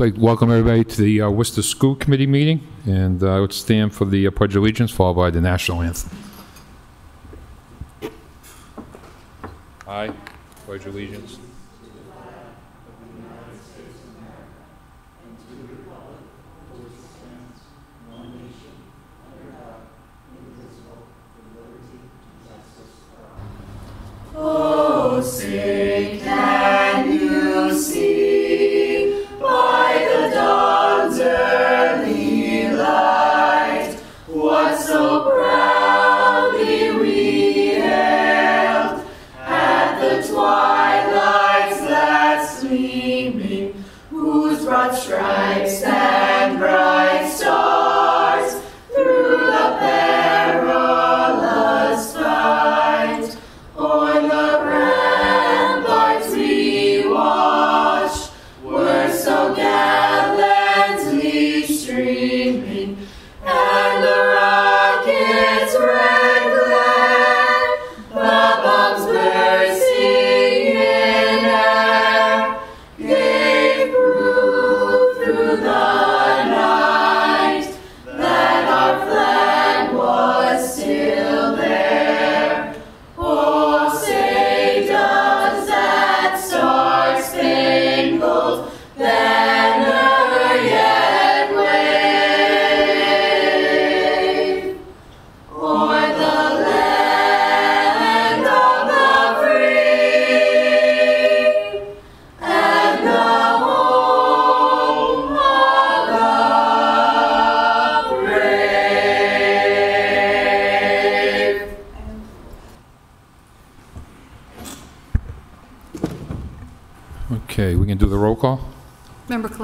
So I welcome everybody to the uh, Worcester School Committee meeting, and uh, I would stand for the uh, Pledge of Allegiance, followed by the national anthem. I pledge of allegiance. twilight's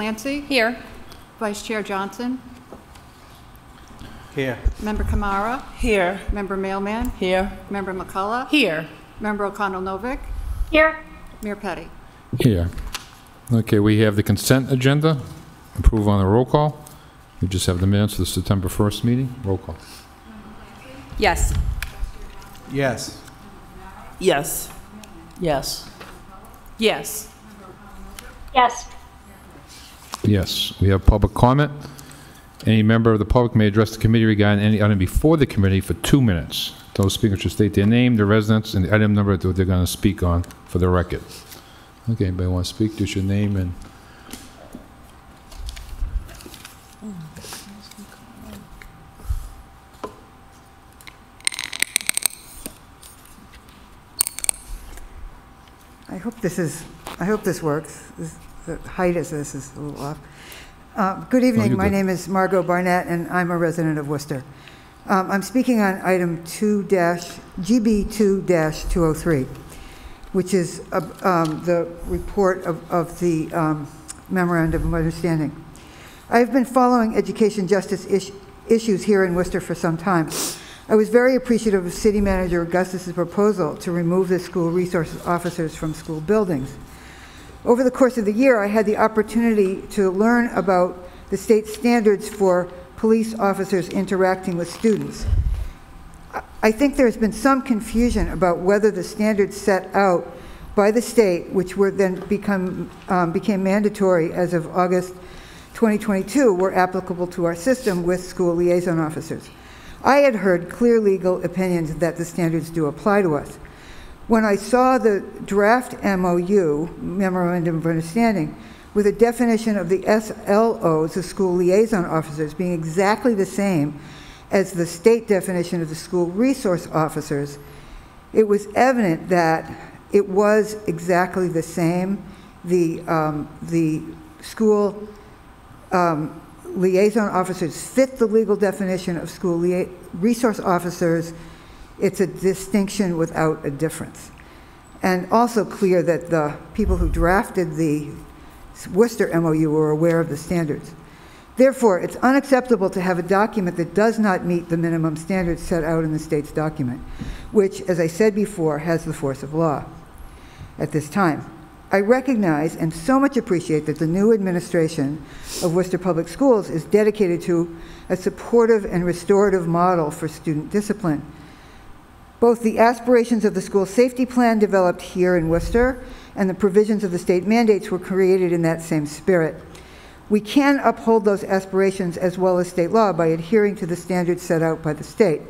Clancy? Here. Vice Chair Johnson? Here. Member Kamara? Here. Member Mailman? Here. Member McCullough? Here. Member O'Connell Novick? Here. Mayor Petty? Here. Okay, we have the consent agenda, approve on the roll call. We just have the minutes of the September 1st meeting, roll call. Yes. Yes. Yes. Yes. Yes. Yes. Yes, we have public comment. Any member of the public may address the committee regarding any item before the committee for two minutes. Those speakers should state their name, their residence, and the item number that they're going to speak on for the record. Okay, anybody want to speak? Just your name and... I hope this is, I hope this works. This- The height of this is a little off. Uh, Good evening, my name is Margot Barnett, and I'm a resident of Worcester. Um, I'm speaking on item 2 dash, GB2-203, which is uh, um, the report of of the um, memorandum of understanding. I've been following education justice is- issues here in Worcester for some time. I was very appreciative of City Manager Augustus's proposal to remove the school resource officers from school buildings. Over the course of the year, I had the opportunity to learn about the state standards for police officers interacting with students. I- think there's been some confusion about whether the standards set out by the state, which were then become, um, became mandatory as of August 2022, were applicable to our system with school liaison officers. I had heard clear legal opinions that the standards do apply to us. When I saw the draft MOU, Memorandum of Understanding, with a definition of the SLOs, the school liaison officers, being exactly the same as the state definition of the school resource officers, it was evident that it was exactly the same. The, um, the school um, liaison officers fit the legal definition of school resource officers. It's a distinction without a difference. And also clear that the people who drafted the Worcester MOU were aware of the standards. Therefore, it's unacceptable to have a document that does not meet the minimum standards set out in the state's document, which, as I said before, has the force of law at this time. I recognize and so much appreciate that the new administration of Worcester Public Schools is dedicated to a supportive and restorative model for student discipline. Both the aspirations of the school safety plan developed here in Worcester and the provisions of the state mandates were created in that same spirit. We can uphold those aspirations as well as state law by adhering to the standards set out by the state.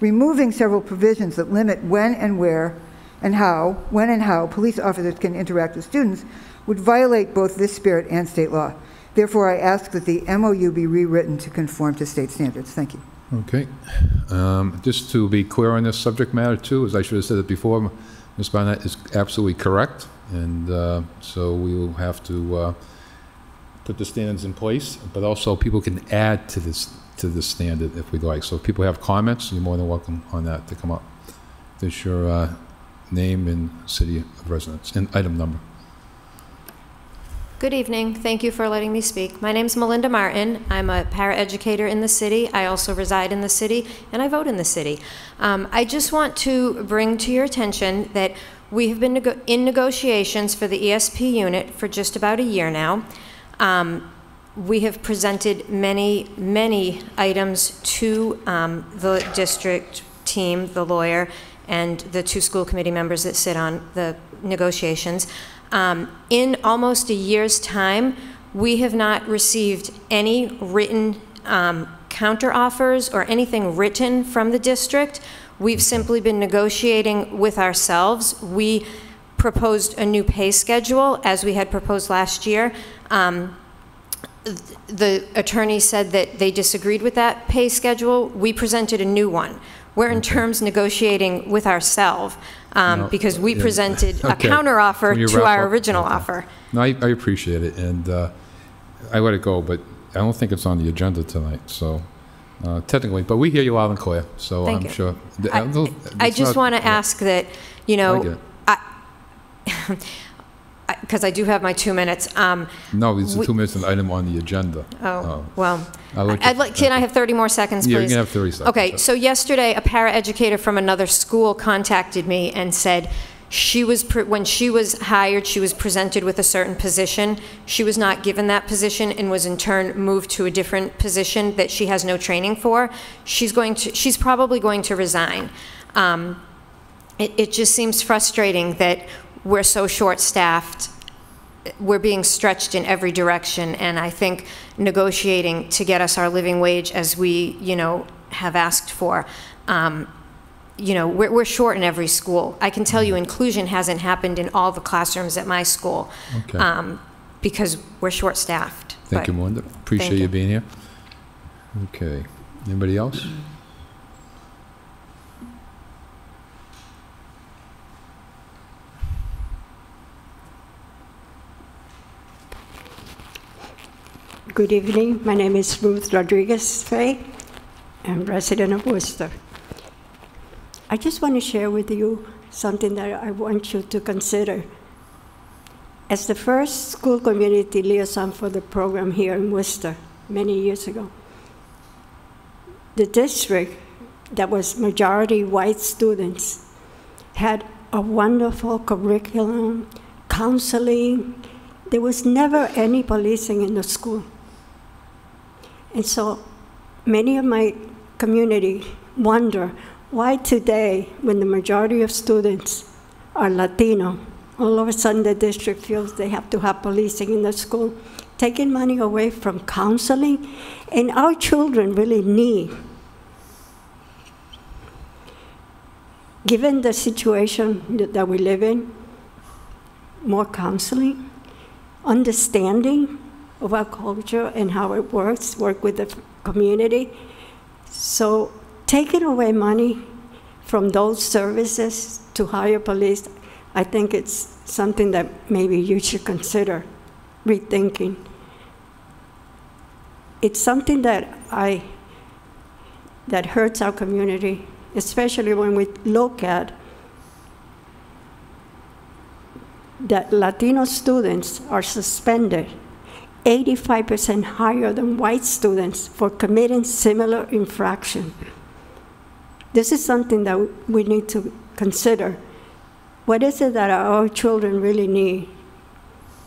Removing several provisions that limit when and where and how, when and how police officers can interact with students would violate both this spirit and state law. Therefore, I ask that the MOU be rewritten to conform to state standards. Thank you. Okay. Um, Just to be clear on this subject matter too, as I should have said it before, Ms. Barnett is absolutely correct. And uh, so we will have to uh, put the standards in place, but also people can add to this, to this standard if we'd like. So if people have comments, you're more than welcome on that to come up. There's your uh, name and city of residence and item number. Good evening. Thank you for letting me speak. My name is Melinda Martin. I'm a paraeducator in the city. I also reside in the city, and I vote in the city. Um, I just want to bring to your attention that we have been in negotiations for the ESP unit for just about a year now. Um, we have presented many, many items to um, the district team, the lawyer, and the two school committee members that sit on the negotiations. Um, in almost a year's time, we have not received any written um, counteroffers or anything written from the district. We've simply been negotiating with ourselves. We proposed a new pay schedule, as we had proposed last year. Um, the attorney said that they disagreed with that pay schedule. We presented a new one. We're in terms negotiating with ourselves um, No, because we yeah. presented a Okay. counteroffer to our up- original okay. offer. No, I, I appreciate it, and uh, I let it go, but I don't think it's on the agenda tonight, so uh, technically, but we hear you loud and clear, so Thank I'm you. sure. I- uh, I just want to yeah, ask that, you know, it. Because I do have my two minutes. Um, No, it's a we- two-minute item on the agenda. Oh, well, I'll let you- I'd like, can I have 30 more seconds, please? Yeah, you can have 30 seconds. Okay, so yesterday, a paraeducator from another school contacted me and said she was, pre- when she was hired, she was presented with a certain position. She was not given that position and was in turn moved to a different position that she has no training for. She's going to, she's probably going to resign. Um, It, it just seems frustrating that we're so short-staffed we're being stretched in every direction, and I think negotiating to get us our living wage as we, you know, have asked for, um, you know, we're, we're short in every school. I can tell you inclusion hasn't happened in all the classrooms at my school Okay. um, because we're short-staffed. Thank you, But- Melinda. Appreciate you. you being here. Okay. Anybody else? Good evening. My name is Ruth Rodriguez Fay. I'm resident of Worcester. I just want to share with you something that I want you to consider. As the first school community liaison for the program here in Worcester many years ago, the district that was majority white students had a wonderful curriculum, counseling. There was never any policing in the school. And so many of my community wonder why today, when the majority of students are Latino, all of a sudden the district feels they have to have policing in the school, taking money away from counseling. And our children really need, given the situation that- we live in, more counseling, understanding of our culture and how it works, work with the community. So taking away money from those services to hire police, I think it's something that maybe you should consider rethinking. It's something that I, that hurts our community, especially when we look at that Latino students are suspended 85% higher than white students for committing similar infraction. This is something that we need to consider. What is it that our children really need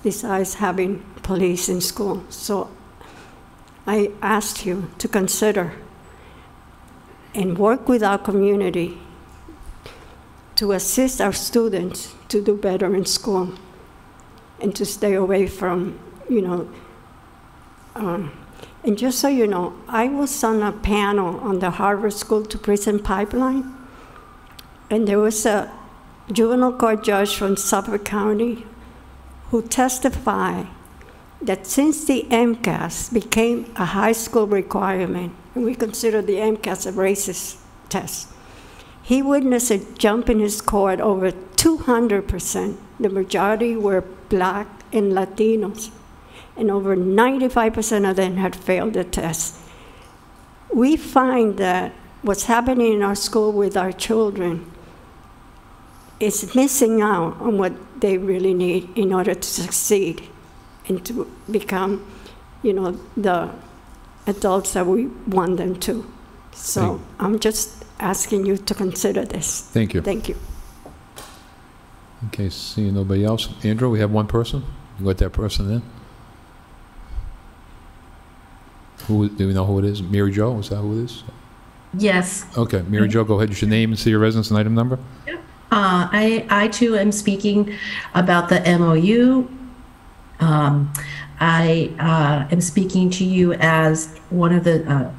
besides having police in school? So I asked you to consider and work with our community to assist our students to do better in school and to stay away from, you know, Um, And just so you know, I was on a panel on the Harvard School to Prison Pipeline, and there was a juvenile court judge from Suffolk County who testified that since the MCAS became a high school requirement, and we consider the MCAS a racist test, he witnessed a jump in his court over 200%. The majority were black and Latinos, and over 95% of them had failed the test. We find that what's happening in our school with our children is missing out on what they really need in order to succeed and to become, you know, the adults that we want them to. So Thank- I'm just asking you to consider this. Thank you. Thank you. Okay, seeing nobody else. Andrew, we have one person? You got that person in? Who, do we know who it is? Mary Jo, is that who it is? Yes, Okay, Mary Jo, go ahead, just your name and see your residence and item number. uh, I, I too am speaking about the MOU. Um, I uh, am speaking to you as one of the, uh,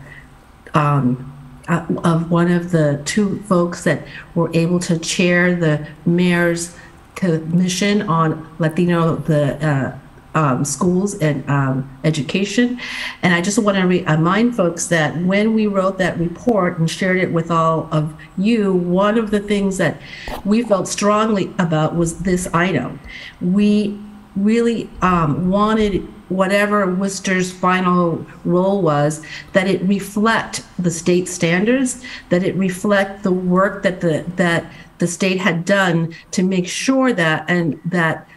um, uh, of one of the two folks that were able to chair the mayor's commission on Latino, the uh, um, schools and um, education. And I just want to remind folks that when we wrote that report and shared it with all of you, one of the things that we felt strongly about was this item. We really um, wanted whatever Worcester's final role was, that it reflect the state standards, that it reflect the work that the that the state had done to make sure that and that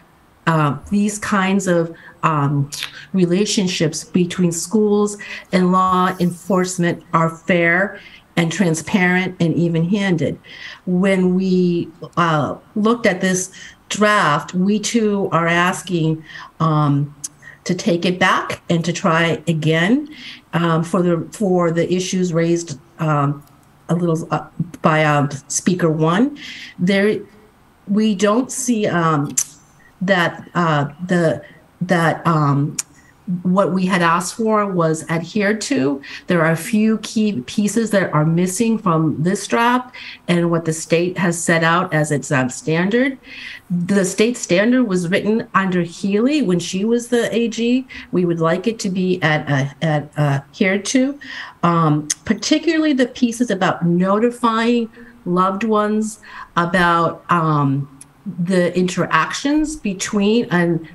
uh, these kinds of um, relationships between schools and law enforcement are fair and transparent and even-handed. When we uh, looked at this draft, we too are asking um, to take it back and to try again um, for the for the issues raised um, a little uh, by um, Speaker One. There, we don't see um, that uh, the that um, what we had asked for was adhered to. There are a few key pieces that are missing from this draft and what the state has set out as its um, standard. The state standard was written under Healy when she was the AG. We would like it to be at, uh, at uh, adhered to, um, particularly the pieces about notifying loved ones about um, the interactions between and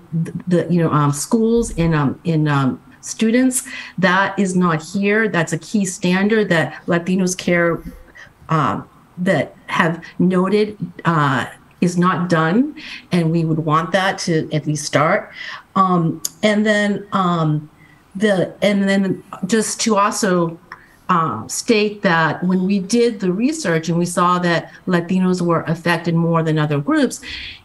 the you know um, schools and um, in um, students that is not here. That's a key standard that latinos care um, that have noted uh, is not done and we would want that to at least start. Um, and then um, the and then just to also um, state that when we did the research and we saw that Latinos were affected more than other groups,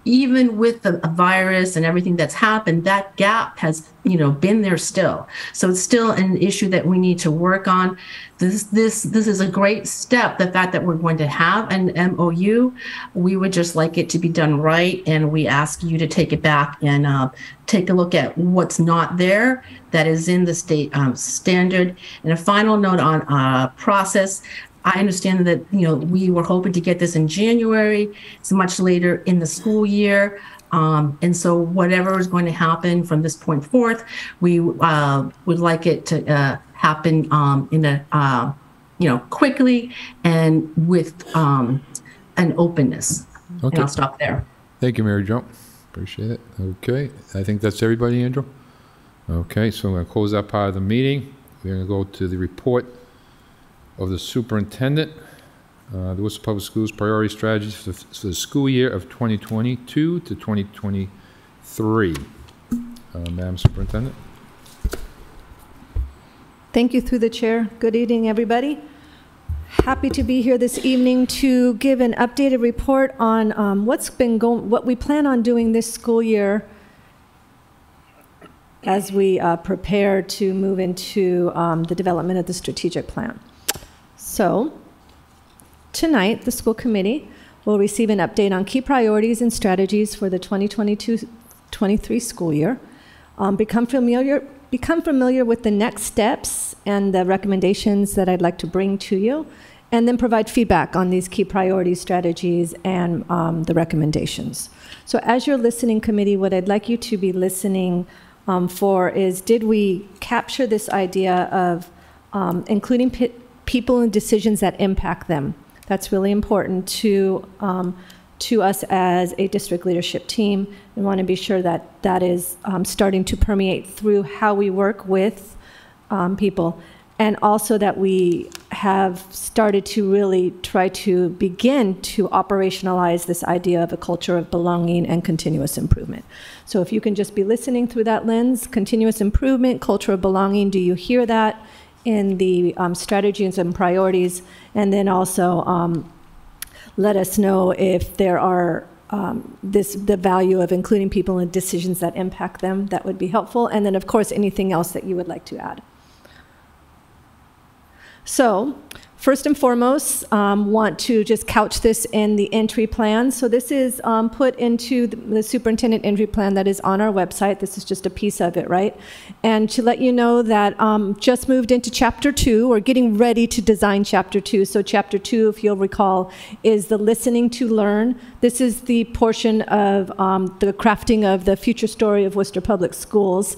even with the virus and everything that's happened, that gap has you know been there still. So it's still an issue that we need to work on. This this this is a great step. The fact that we're going to have an MOU, we would just like it to be done right, and we ask you to take it back and uh, take a look at what's not there that is in the state um, standard. And a final note on uh, process. I understand that you know we were hoping to get this in January. It's much later in the school year. Um, and so whatever is going to happen from this point forth, we uh, would like it to uh, happen um, in a uh, you know quickly and with um, an openness. And Okay. I'll stop there. Thank you, Mary Jo. Appreciate it. Okay, I think that's everybody, Andrew? Okay, so I'm going to close that part of the meeting. We're going to go to the report of the superintendent. Uh, The Worcester Public Schools priority strategies for the for the school year of 2022 to 2023. Uh, Madam Superintendent? Thank you through the chair. Good evening, everybody. Happy to be here this evening to give an updated report on um, what's been going, what we plan on doing this school year as we uh, prepare to move into um, the development of the strategic plan. So, tonight, the school committee will receive an update on key priorities and strategies for the 2022-23 school year. Um, Become familiar become familiar with the next steps and the recommendations that I'd like to bring to you, and then provide feedback on these key priority strategies, and um, the recommendations. So, as your listening committee, what I'd like you to be listening um, for is did we capture this idea of um, including people and decisions that impact them? That's really important to, um, to us as a district leadership team. We want to be sure that that is um, starting to permeate through how we work with um, people. And also that we have started to really try to begin to operationalize this idea of a culture of belonging and continuous improvement. So if you can just be listening through that lens, continuous improvement, culture of belonging, do you hear that in the um, strategies and priorities? And then also um, let us know if there are um, this the value of including people in decisions that impact them. That would be helpful. And then, of course, anything else that you would like to add. So, first and foremost, um, want to just couch this in the entry plan. So this is um, put into the, the superintendent entry plan that is on our website. This is just a piece of it, right? And to let you know that um, just moved into chapter two, or getting ready to design chapter two. So chapter two, if you'll recall, is the listening to learn. This is the portion of um, the crafting of the future story of Worcester Public Schools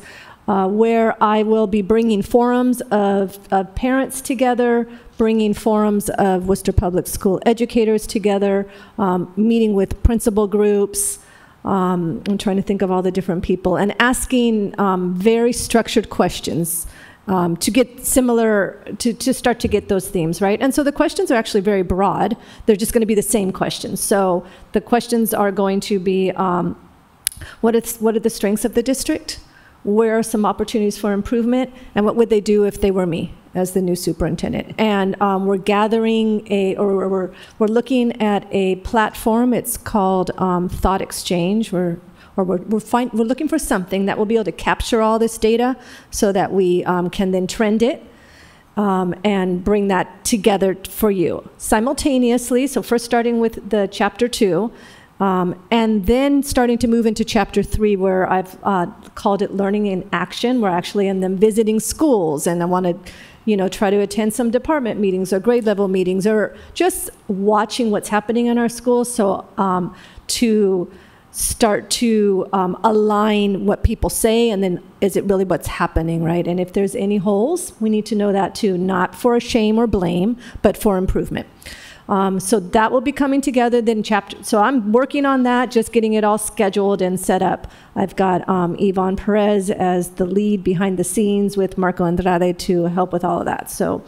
uh, where I will be bringing forums of, of parents together, bringing forums of Worcester Public School educators together, um, meeting with principal groups. Um, I'm trying to think of all the different people and asking um, very structured questions um, to get similar, to, to start to get those themes, right? And so the questions are actually very broad. They're just going to be the same questions. So the questions are going to be um, what, is, what are the strengths of the district? Where are some opportunities for improvement, and what would they do if they were me as the new superintendent? And um, we're gathering a, or we're, we're looking at a platform. It's called um, Thought Exchange. We're or we're, we're, find, we're looking for something that will be able to capture all this data so that we um, can then trend it um, and bring that together for you simultaneously. So, first starting with the chapter two, um, and then starting to move into chapter three, where I've uh, called it learning in action. We're actually in them visiting schools, and I want to, you know, try to attend some department meetings or grade level meetings, or just watching what's happening in our schools. So um, to start to um, align what people say, and then is it really what's happening, right? And if there's any holes, we need to know that too, not for a shame or blame, but for improvement. Um, so that will be coming together then chapter. So I'm working on that, just getting it all scheduled and set up. I've got um, Yvonne Perez as the lead behind the scenes with Marco Andrade to help with all of that. So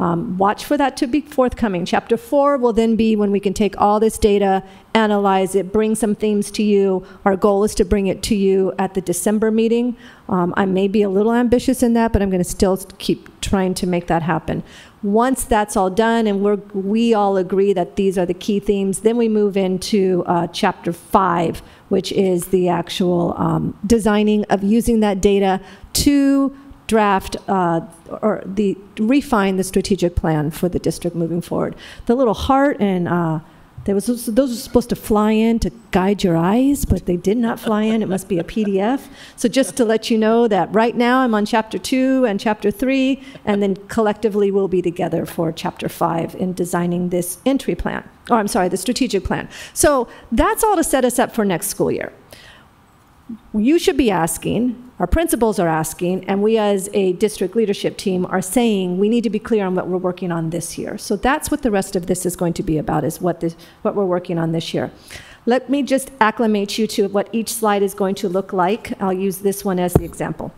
um, watch for that to be forthcoming. Chapter four will then be when we can take all this data, analyze it, bring some themes to you. Our goal is to bring it to you at the December meeting. Um, I may be a little ambitious in that, but I'm going to still keep trying to make that happen. Once that's all done and we're, we all agree that these are the key themes, then we move into uh, chapter five, which is the actual um, designing of using that data to draft uh, or the refine the strategic plan for the district moving forward. The little heart and uh, there was those were supposed to fly in to guide your eyes, but they did not fly in. It must be a PDF. So just to let you know that right now I'm on chapter two and chapter three, and then collectively we'll be together for chapter five in designing this entry plan. Or I'm sorry, the strategic plan. So that's all to set us up for next school year. You should be asking, our principals are asking, and we as a district leadership team are saying we need to be clear on what we're working on this year. So that's what the rest of this is going to be about, is what, this, what we're working on this year. Let me just acclimate you to what each slide is going to look like. I'll use this one as the example.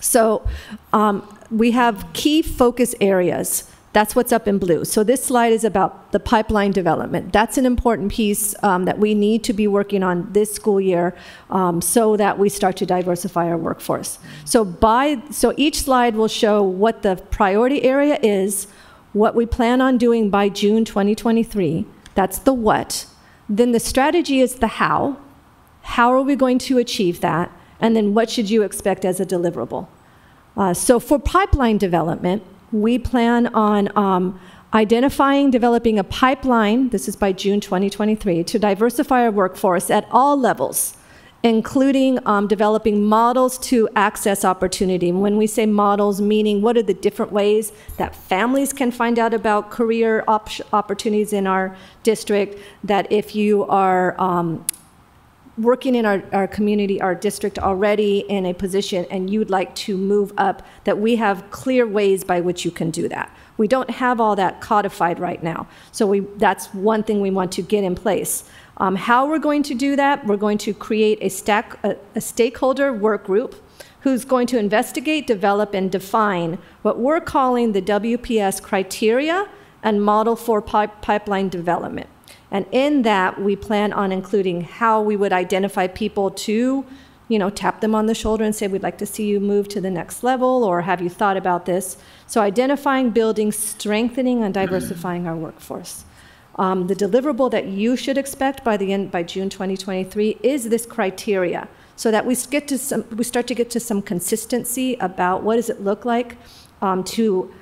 So um, we have key focus areas that's what's up in blue. So this slide is about the pipeline development. That's an important piece um, that we need to be working on this school year um, so that we start to diversify our workforce. So by so each slide will show what the priority area is, what we plan on doing by June 2023. That's the what. Then the strategy is the how. How are we going to achieve that? And then what should you expect as a deliverable? Uh, so for pipeline development, we plan on um, identifying, developing a pipeline, this is by June 2023, to diversify our workforce at all levels including um, developing models to access opportunity. When we say models, meaning what are the different ways that families can find out about career op- opportunities in our district, that if you are um, working in our, our community, our district already in a position and you'd like to move up, that we have clear ways by which you can do that. We don't have all that codified right now. So we, that's one thing we want to get in place. Um, how we're going to do that, we're going to create a, stack, a, a stakeholder work group who's going to investigate, develop, and define what we're calling the WPS criteria and model for pip- pipeline development. And in that, we plan on including how we would identify people to, you know, tap them on the shoulder and say, we'd like to see you move to the next level, or have you thought about this? So identifying, building, strengthening, and diversifying our workforce. Um, the deliverable that you should expect by the end, by June 2023 is this criteria, so that we get to some, we start to get to some consistency about what does it look like um, to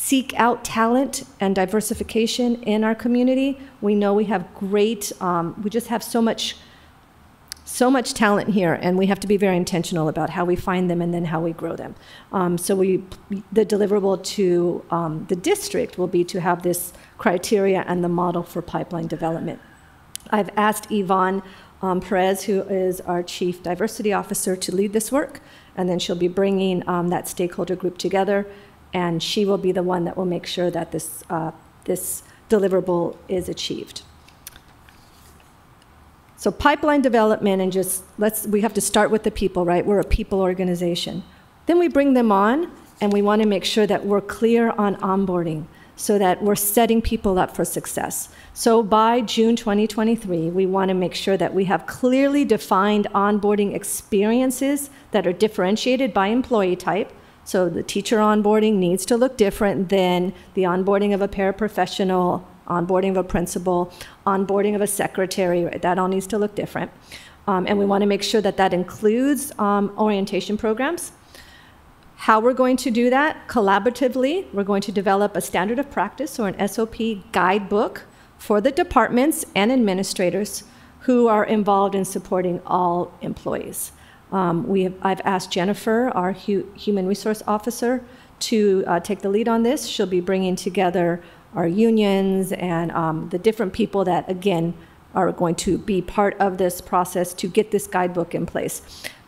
seek out talent and diversification in our community. We know we have great, um, we just have so much, so much talent here, and we have to be very intentional about how we find them and then how we grow them. Um, so we, the deliverable to um, the district will be to have this criteria and the model for pipeline development. I've asked Yvonne um, Perez, who is our Chief Diversity Officer, to lead this work, and then she'll be bringing um, that stakeholder group together, and she will be the one that will make sure that this, uh, this deliverable is achieved. So pipeline development and just let's we have to start with the people, right? We're a people organization. Then we bring them on and we want to make sure that we're clear on onboarding so that we're setting people up for success. So by June 2023, we want to make sure that we have clearly defined onboarding experiences that are differentiated by employee type. So the teacher onboarding needs to look different than the onboarding of a paraprofessional, onboarding of a principal, onboarding of a secretary. right? That all needs to look different. Um, and we want to make sure that that includes um, orientation programs. How we're going to do that collaboratively, we're going to develop a standard of practice or an SOP guidebook for the departments and administrators who are involved in supporting all employees. Um, we have, I've asked Jennifer, our hu- human resource officer, to uh, take the lead on this. She'll be bringing together our unions and um, the different people that, again, are going to be part of this process to get this guidebook in place.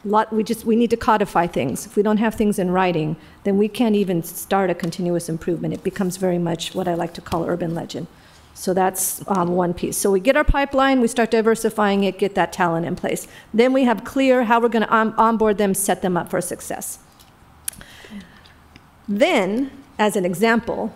Lot, we just we need to codify things. If we don't have things in writing, then we can't even start a continuous improvement. It becomes very much what I like to call urban legend. So that's um, one piece. So we get our pipeline, we start diversifying it, get that talent in place. Then we have clear how we're going to on- onboard them, set them up for success. Then, as an example,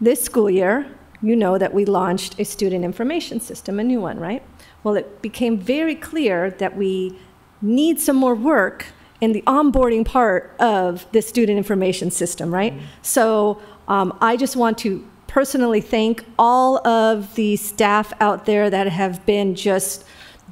this school year, you know that we launched a student information system, a new one, right? Well, it became very clear that we need some more work in the onboarding part of the student information system, right? So um, I just want to personally thank all of the staff out there that have been just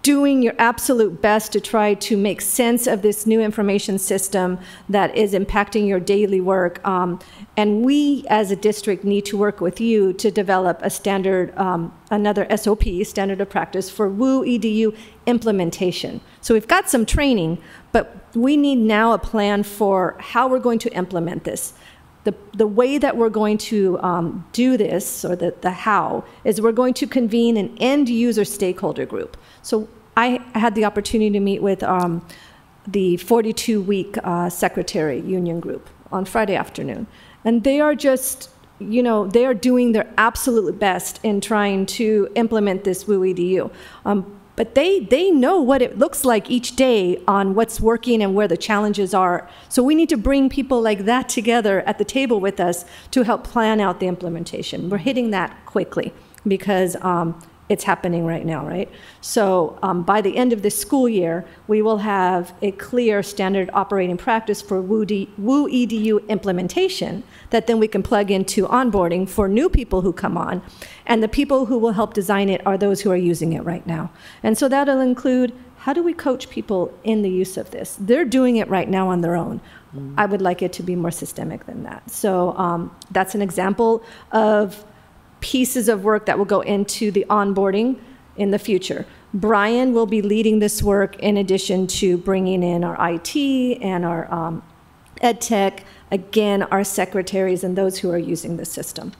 doing your absolute best to try to make sense of this new information system that is impacting your daily work. Um, and we, as a district, need to work with you to develop a standard, um, another SOP, standard of practice, for WU EDU implementation. So we've got some training, but we need now a plan for how we're going to implement this. The, the way that we're going to um, do this, or the, the how, is we're going to convene an end user stakeholder group. So I had the opportunity to meet with um, the 42 week uh, secretary union group on Friday afternoon. And they are just, you know, they are doing their absolute best in trying to implement this WU EDU. Um, but they, they know what it looks like each day on what's working and where the challenges are. So we need to bring people like that together at the table with us to help plan out the implementation. We're hitting that quickly because um, it's happening right now, right? So um, by the end of this school year, we will have a clear standard operating practice for D, EDU implementation that then we can plug into onboarding for new people who come on. And the people who will help design it are those who are using it right now. And so that'll include how do we coach people in the use of this? They're doing it right now on their own. I would like it to be more systemic than that. So um, that's an example of pieces of work that will go into the onboarding in the future. Brian will be leading this work in addition to bringing in our IT and our um, ed tech, again, our secretaries and those who are using the system.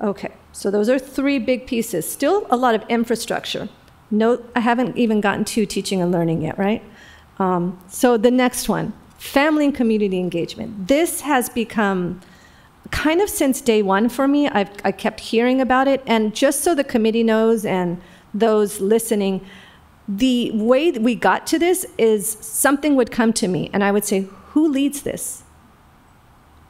Okay, so those are three big pieces. Still a lot of infrastructure. Note, I haven't even gotten to teaching and learning yet, right? Um, so the next one, family and community engagement. This has become kind of since day one for me. I've, I kept hearing about it, and just so the committee knows and those listening, the way that we got to this is something would come to me, and I would say, Who leads this?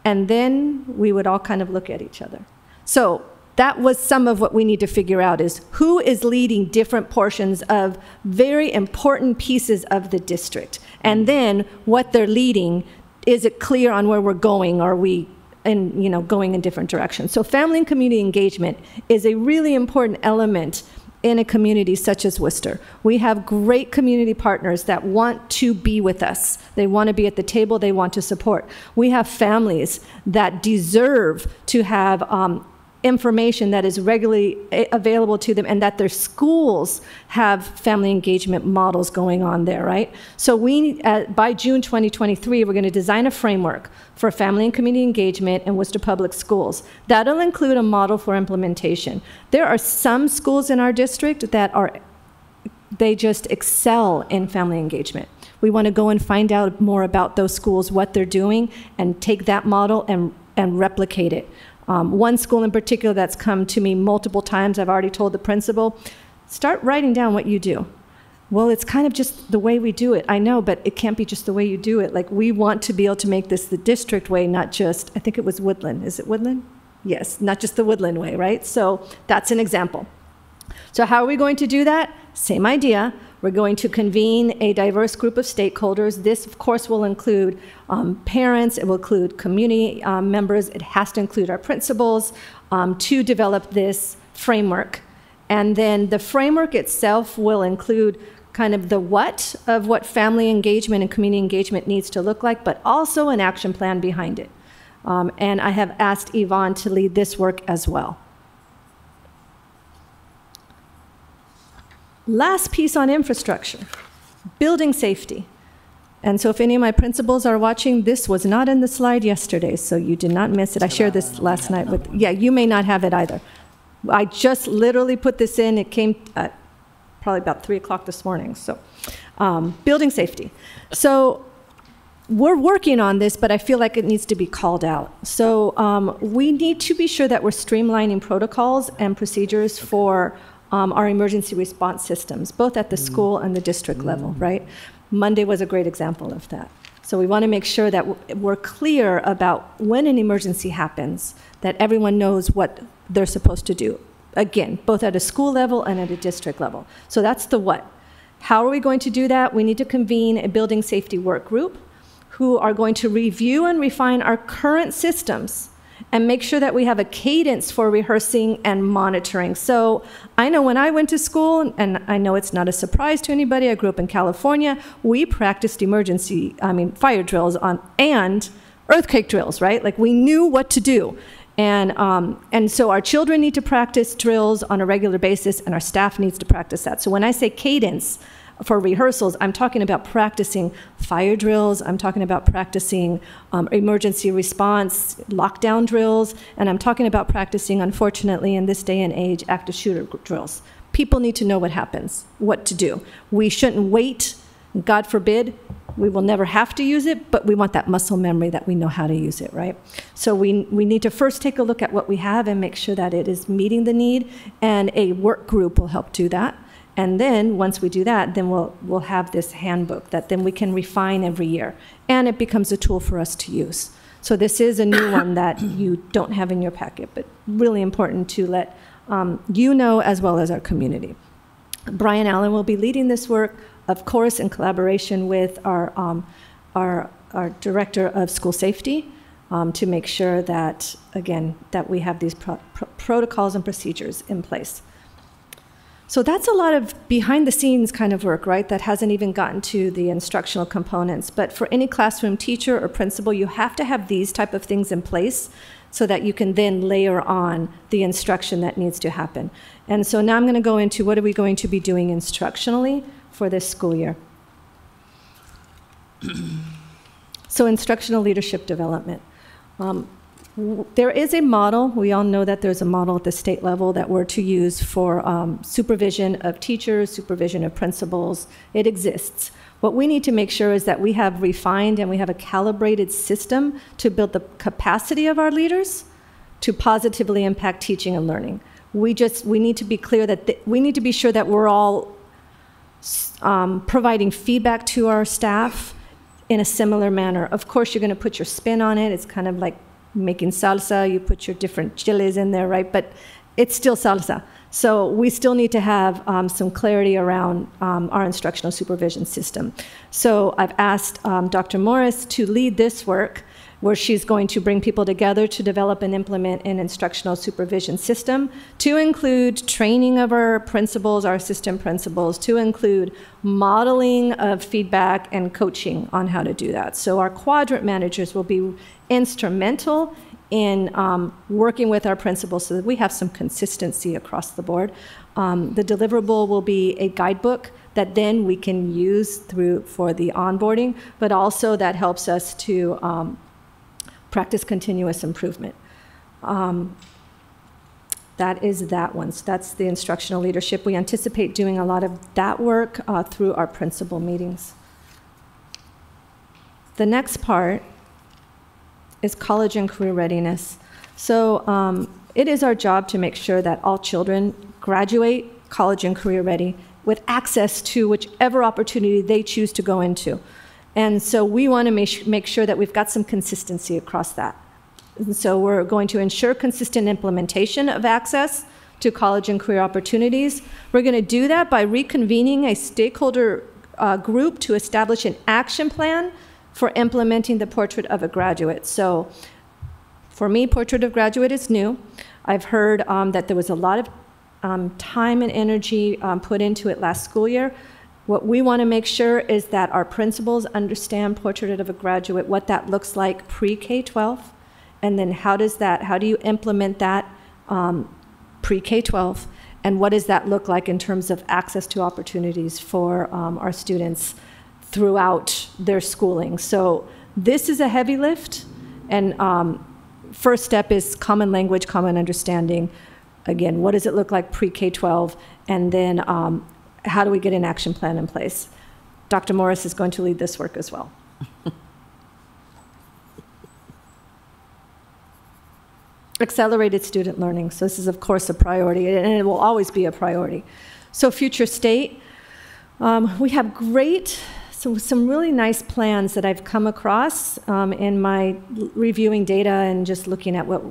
And then we would all kind of look at each other. So that was some of what we need to figure out is who is leading different portions of very important pieces of the district and then what they're leading is it clear on where we're going are we in you know going in different directions so family and community engagement is a really important element in a community such as Worcester. We have great community partners that want to be with us. They want to be at the table, they want to support. We have families that deserve to have um, information that is regularly available to them and that their schools have family engagement models going on there, right? So we, uh, by June 2023, we're going to design a framework for family and community engagement in Worcester Public Schools. That'll include a model for implementation. There are some schools in our district that are, they just excel in family engagement. We want to go and find out more about those schools, what they're doing, and take that model and, and replicate it. Um, one school in particular that's come to me multiple times, I've already told the principal, start writing down what you do. Well, it's kind of just the way we do it. I know, but it can't be just the way you do it. Like, we want to be able to make this the district way, not just, I think it was Woodland. Is it Woodland? Yes, not just the Woodland way, right? So that's an example. So, how are we going to do that? Same idea. We're going to convene a diverse group of stakeholders. This, of course, will include um, parents, it will include community um, members, it has to include our principals um, to develop this framework. And then the framework itself will include kind of the what of what family engagement and community engagement needs to look like, but also an action plan behind it. Um, and I have asked Yvonne to lead this work as well. Last piece on infrastructure building safety. And so, if any of my principals are watching, this was not in the slide yesterday, so you did not miss it. I shared this last night with, yeah, you may not have it either. I just literally put this in. It came at probably about 3 o'clock this morning. So, um, building safety. So, we're working on this, but I feel like it needs to be called out. So, um, we need to be sure that we're streamlining protocols and procedures for um, our emergency response systems, both at the school and the district level, right? Monday was a great example of that. So we want to make sure that we're clear about when an emergency happens, that everyone knows what they're supposed to do. Again, both at a school level and at a district level. So that's the what. How are we going to do that? We need to convene a building safety work group who are going to review and refine our current systems and make sure that we have a cadence for rehearsing and monitoring. So I know when I went to school, and I know it's not a surprise to anybody, I grew up in California, we practiced emergency, I mean, fire drills on, and earthquake drills, right? Like we knew what to do. And, um, and so our children need to practice drills on a regular basis, and our staff needs to practice that. So when I say cadence, for rehearsals, I'm talking about practicing fire drills, I'm talking about practicing um, emergency response, lockdown drills, and I'm talking about practicing, unfortunately, in this day and age, active shooter drills. People need to know what happens, what to do. We shouldn't wait, God forbid, we will never have to use it, but we want that muscle memory that we know how to use it, right? So we, we need to first take a look at what we have and make sure that it is meeting the need, and a work group will help do that. And then once we do that, then we'll, we'll have this handbook that then we can refine every year. And it becomes a tool for us to use. So this is a new one that you don't have in your packet, but really important to let um, you know as well as our community. Brian Allen will be leading this work, of course, in collaboration with our, um, our, our director of school safety um, to make sure that, again, that we have these pro pro protocols and procedures in place. So that's a lot of behind the scenes kind of work, right? That hasn't even gotten to the instructional components. But for any classroom teacher or principal, you have to have these type of things in place so that you can then layer on the instruction that needs to happen. And so now I'm going to go into what are we going to be doing instructionally for this school year. So, instructional leadership development. Um, there is a model, we all know that there's a model at the state level that we're to use for um, supervision of teachers, supervision of principals. It exists. What we need to make sure is that we have refined and we have a calibrated system to build the capacity of our leaders to positively impact teaching and learning. We just we need to be clear that th- we need to be sure that we're all um, providing feedback to our staff in a similar manner. Of course, you're going to put your spin on it. It's kind of like making salsa. You put your different chiles in there, right? But it's still salsa. So we still need to have um, some clarity around um, our instructional supervision system. So I've asked um, Dr. Morris to lead this work where she's going to bring people together to develop and implement an instructional supervision system to include training of our principals, our assistant principals, to include modeling of feedback and coaching on how to do that. So our quadrant managers will be instrumental in um, working with our principals so that we have some consistency across the board. Um, the deliverable will be a guidebook that then we can use through for the onboarding, but also that helps us to um, practice continuous improvement. Um, that is that one. So that's the instructional leadership. We anticipate doing a lot of that work uh, through our principal meetings. The next part is college and career readiness. So um, it is our job to make sure that all children graduate college and career ready with access to whichever opportunity they choose to go into. And so we want to make, sure that we've got some consistency across that. And so we're going to ensure consistent implementation of access to college and career opportunities. We're going to do that by reconvening a stakeholder uh, group to establish an action plan for implementing the portrait of a graduate. So for me, portrait of graduate is new. I've heard um, that there was a lot of um, time and energy um, put into it last school year. What we want to make sure is that our principals understand portrait of a graduate, what that looks like pre-K 12, and then how does that, how do you implement that um, pre-K 12, and what does that look like in terms of access to opportunities for um, our students throughout their schooling. So this is a heavy lift, and um, first step is common language, common understanding. Again, what does it look like pre-K 12, and then um, how do we get an action plan in place? Dr. Morris is going to lead this work as well. Accelerated student learning. So, this is, of course, a priority, and it will always be a priority. So, future state, um, we have great, so some really nice plans that I've come across um, in my reviewing data and just looking at what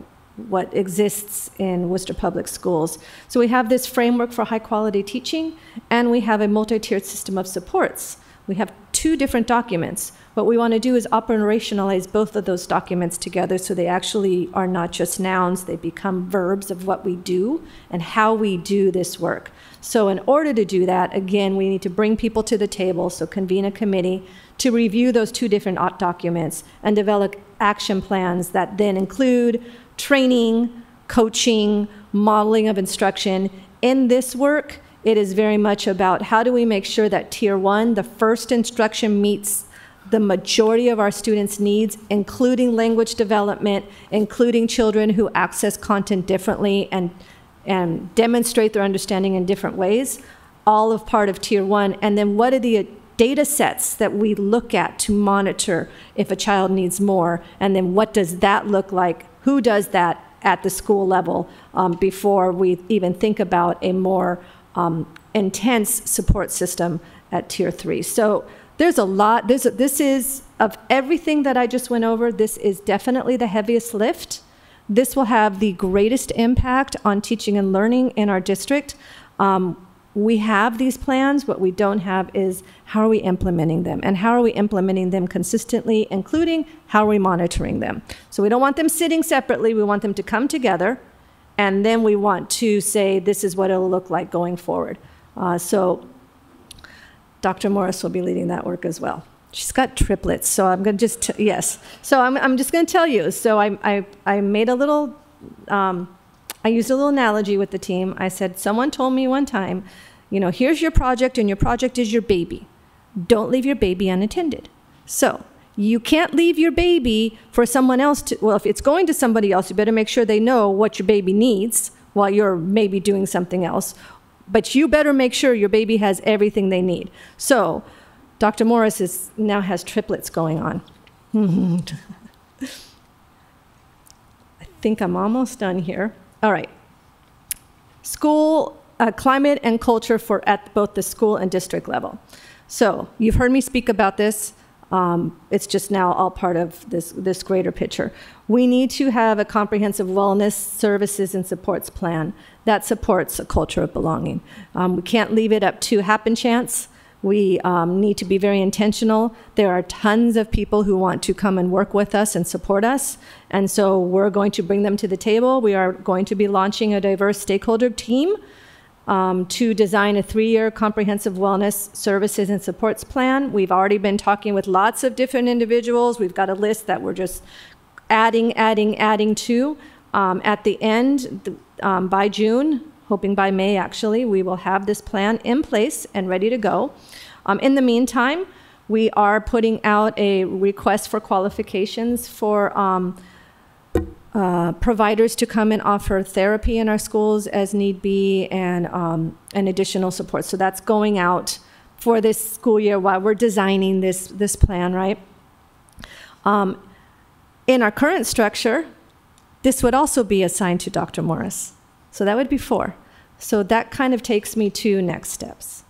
what exists in Worcester Public Schools. So we have this framework for high quality teaching, and we have a multi tiered system of supports. We have two different documents. What we want to do is operationalize both of those documents together so they actually are not just nouns, they become verbs of what we do and how we do this work. So, in order to do that, again, we need to bring people to the table, so convene a committee to review those two different documents and develop action plans that then include training, coaching, modeling of instruction. In this work, it is very much about how do we make sure that tier one, the first instruction, meets the majority of our students' needs, including language development, including children who access content differently and, and demonstrate their understanding in different ways, all of part of tier one. And then what are the data sets that we look at to monitor if a child needs more? And then what does that look like? Who does that at the school level um, before we even think about a more um, intense support system at tier three? So there's a lot. There's a, this is, of everything that I just went over, this is definitely the heaviest lift. This will have the greatest impact on teaching and learning in our district. Um, we have these plans. What we don't have is how are we implementing them? And how are we implementing them consistently, including how are we monitoring them? So we don't want them sitting separately. We want them to come together. And then we want to say, this is what it'll look like going forward. Uh, so Dr. Morris will be leading that work as well. She's got triplets, so I'm going to just, yes. So I'm, I'm just going to tell you. So I, I, I made a little, um, I used a little analogy with the team. I said, someone told me one time, you know, here's your project, and your project is your baby. Don't leave your baby unattended. So you can't leave your baby for someone else to, well, if it's going to somebody else, you better make sure they know what your baby needs while you're maybe doing something else. But you better make sure your baby has everything they need. So Dr. Morris is, now has triplets going on. I think I'm almost done here. All right. School uh, climate and culture for at both the school and district level. So you've heard me speak about this. Um, it's just now all part of this, this greater picture. We need to have a comprehensive wellness services and supports plan that supports a culture of belonging. Um, we can't leave it up to happen chance. We um, need to be very intentional. There are tons of people who want to come and work with us and support us. And so we're going to bring them to the table. We are going to be launching a diverse stakeholder team um, to design a three year comprehensive wellness services and supports plan. We've already been talking with lots of different individuals. We've got a list that we're just adding, adding, adding to. Um, at the end, um, by June, hoping by May actually, we will have this plan in place and ready to go. Um, in the meantime, we are putting out a request for qualifications for um, uh, providers to come and offer therapy in our schools as need be and, um, and additional support. So that's going out for this school year while we're designing this, this plan, right? Um, in our current structure, this would also be assigned to Dr. Morris. So that would be four. So that kind of takes me to next steps.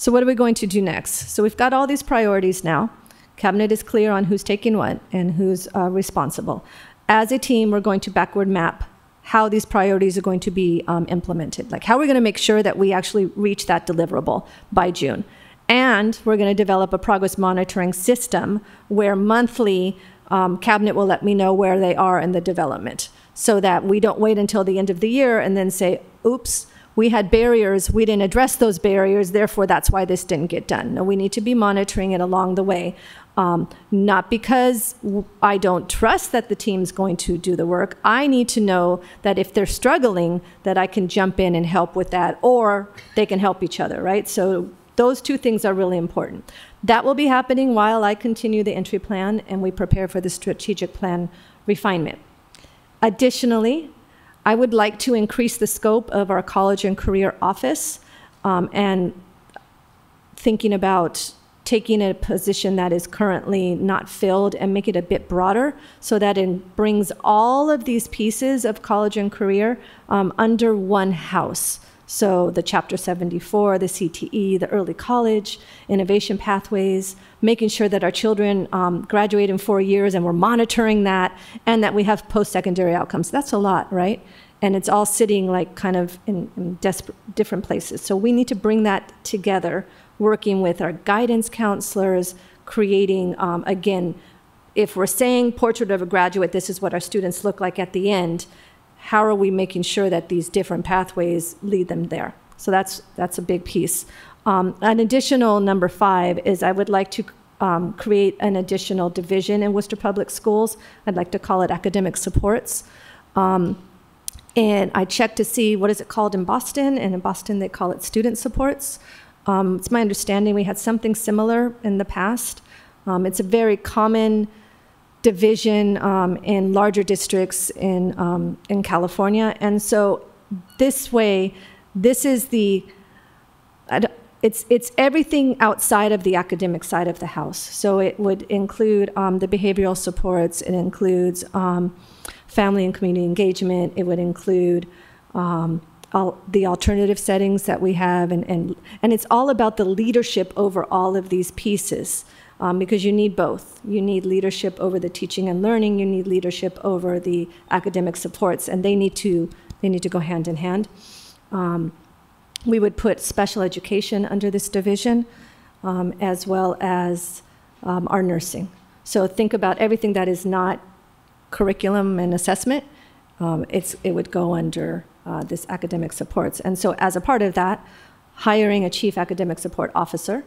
So what are we going to do next? So we've got all these priorities now. Cabinet is clear on who's taking what and who's uh, responsible. As a team, we're going to backward map how these priorities are going to be um, implemented. Like how are we going to make sure that we actually reach that deliverable by June? And we're going to develop a progress monitoring system where monthly um, cabinet will let me know where they are in the development so that we don't wait until the end of the year and then say, oops, we had barriers, we didn't address those barriers, therefore that's why this didn't get done. No, we need to be monitoring it along the way. Um, not because I don't trust that the team's going to do the work. I need to know that if they're struggling, that I can jump in and help with that, or they can help each other, right? So those two things are really important. That will be happening while I continue the entry plan and we prepare for the strategic plan refinement. Additionally, I would like to increase the scope of our college and career office um, and thinking about taking a position that is currently not filled and make it a bit broader so that it brings all of these pieces of college and career um, under one house. So the Chapter 74, the CTE, the early college, innovation pathways, making sure that our children um, graduate in four years and we're monitoring that, and that we have post-secondary outcomes. That's a lot, right? And it's all sitting like kind of in, in different places. So we need to bring that together, working with our guidance counselors, creating, um, again, if we're saying portrait of a graduate, this is what our students look like at the end, how are we making sure that these different pathways lead them there? So that's, that's a big piece. Um, an additional number five is I would like to um, create an additional division in Worcester Public Schools. I'd like to call it academic supports. Um, and I checked to see what is it called in Boston, and in Boston they call it student supports. Um, it's my understanding we had something similar in the past. Um, it's a very common division um, in larger districts in, um, in California. And so this way, this is the, it's, it's everything outside of the academic side of the house. So it would include um, the behavioral supports, it includes um, family and community engagement, it would include um, all the alternative settings that we have, and, and, and it's all about the leadership over all of these pieces um, because you need both. You need leadership over the teaching and learning. You need leadership over the academic supports, and they need to they need to go hand in hand. Um, we would put special education under this division, um, as well as um, our nursing. So think about everything that is not curriculum and assessment. Um, it's it would go under uh, this academic supports, and so as a part of that hiring a chief academic support officer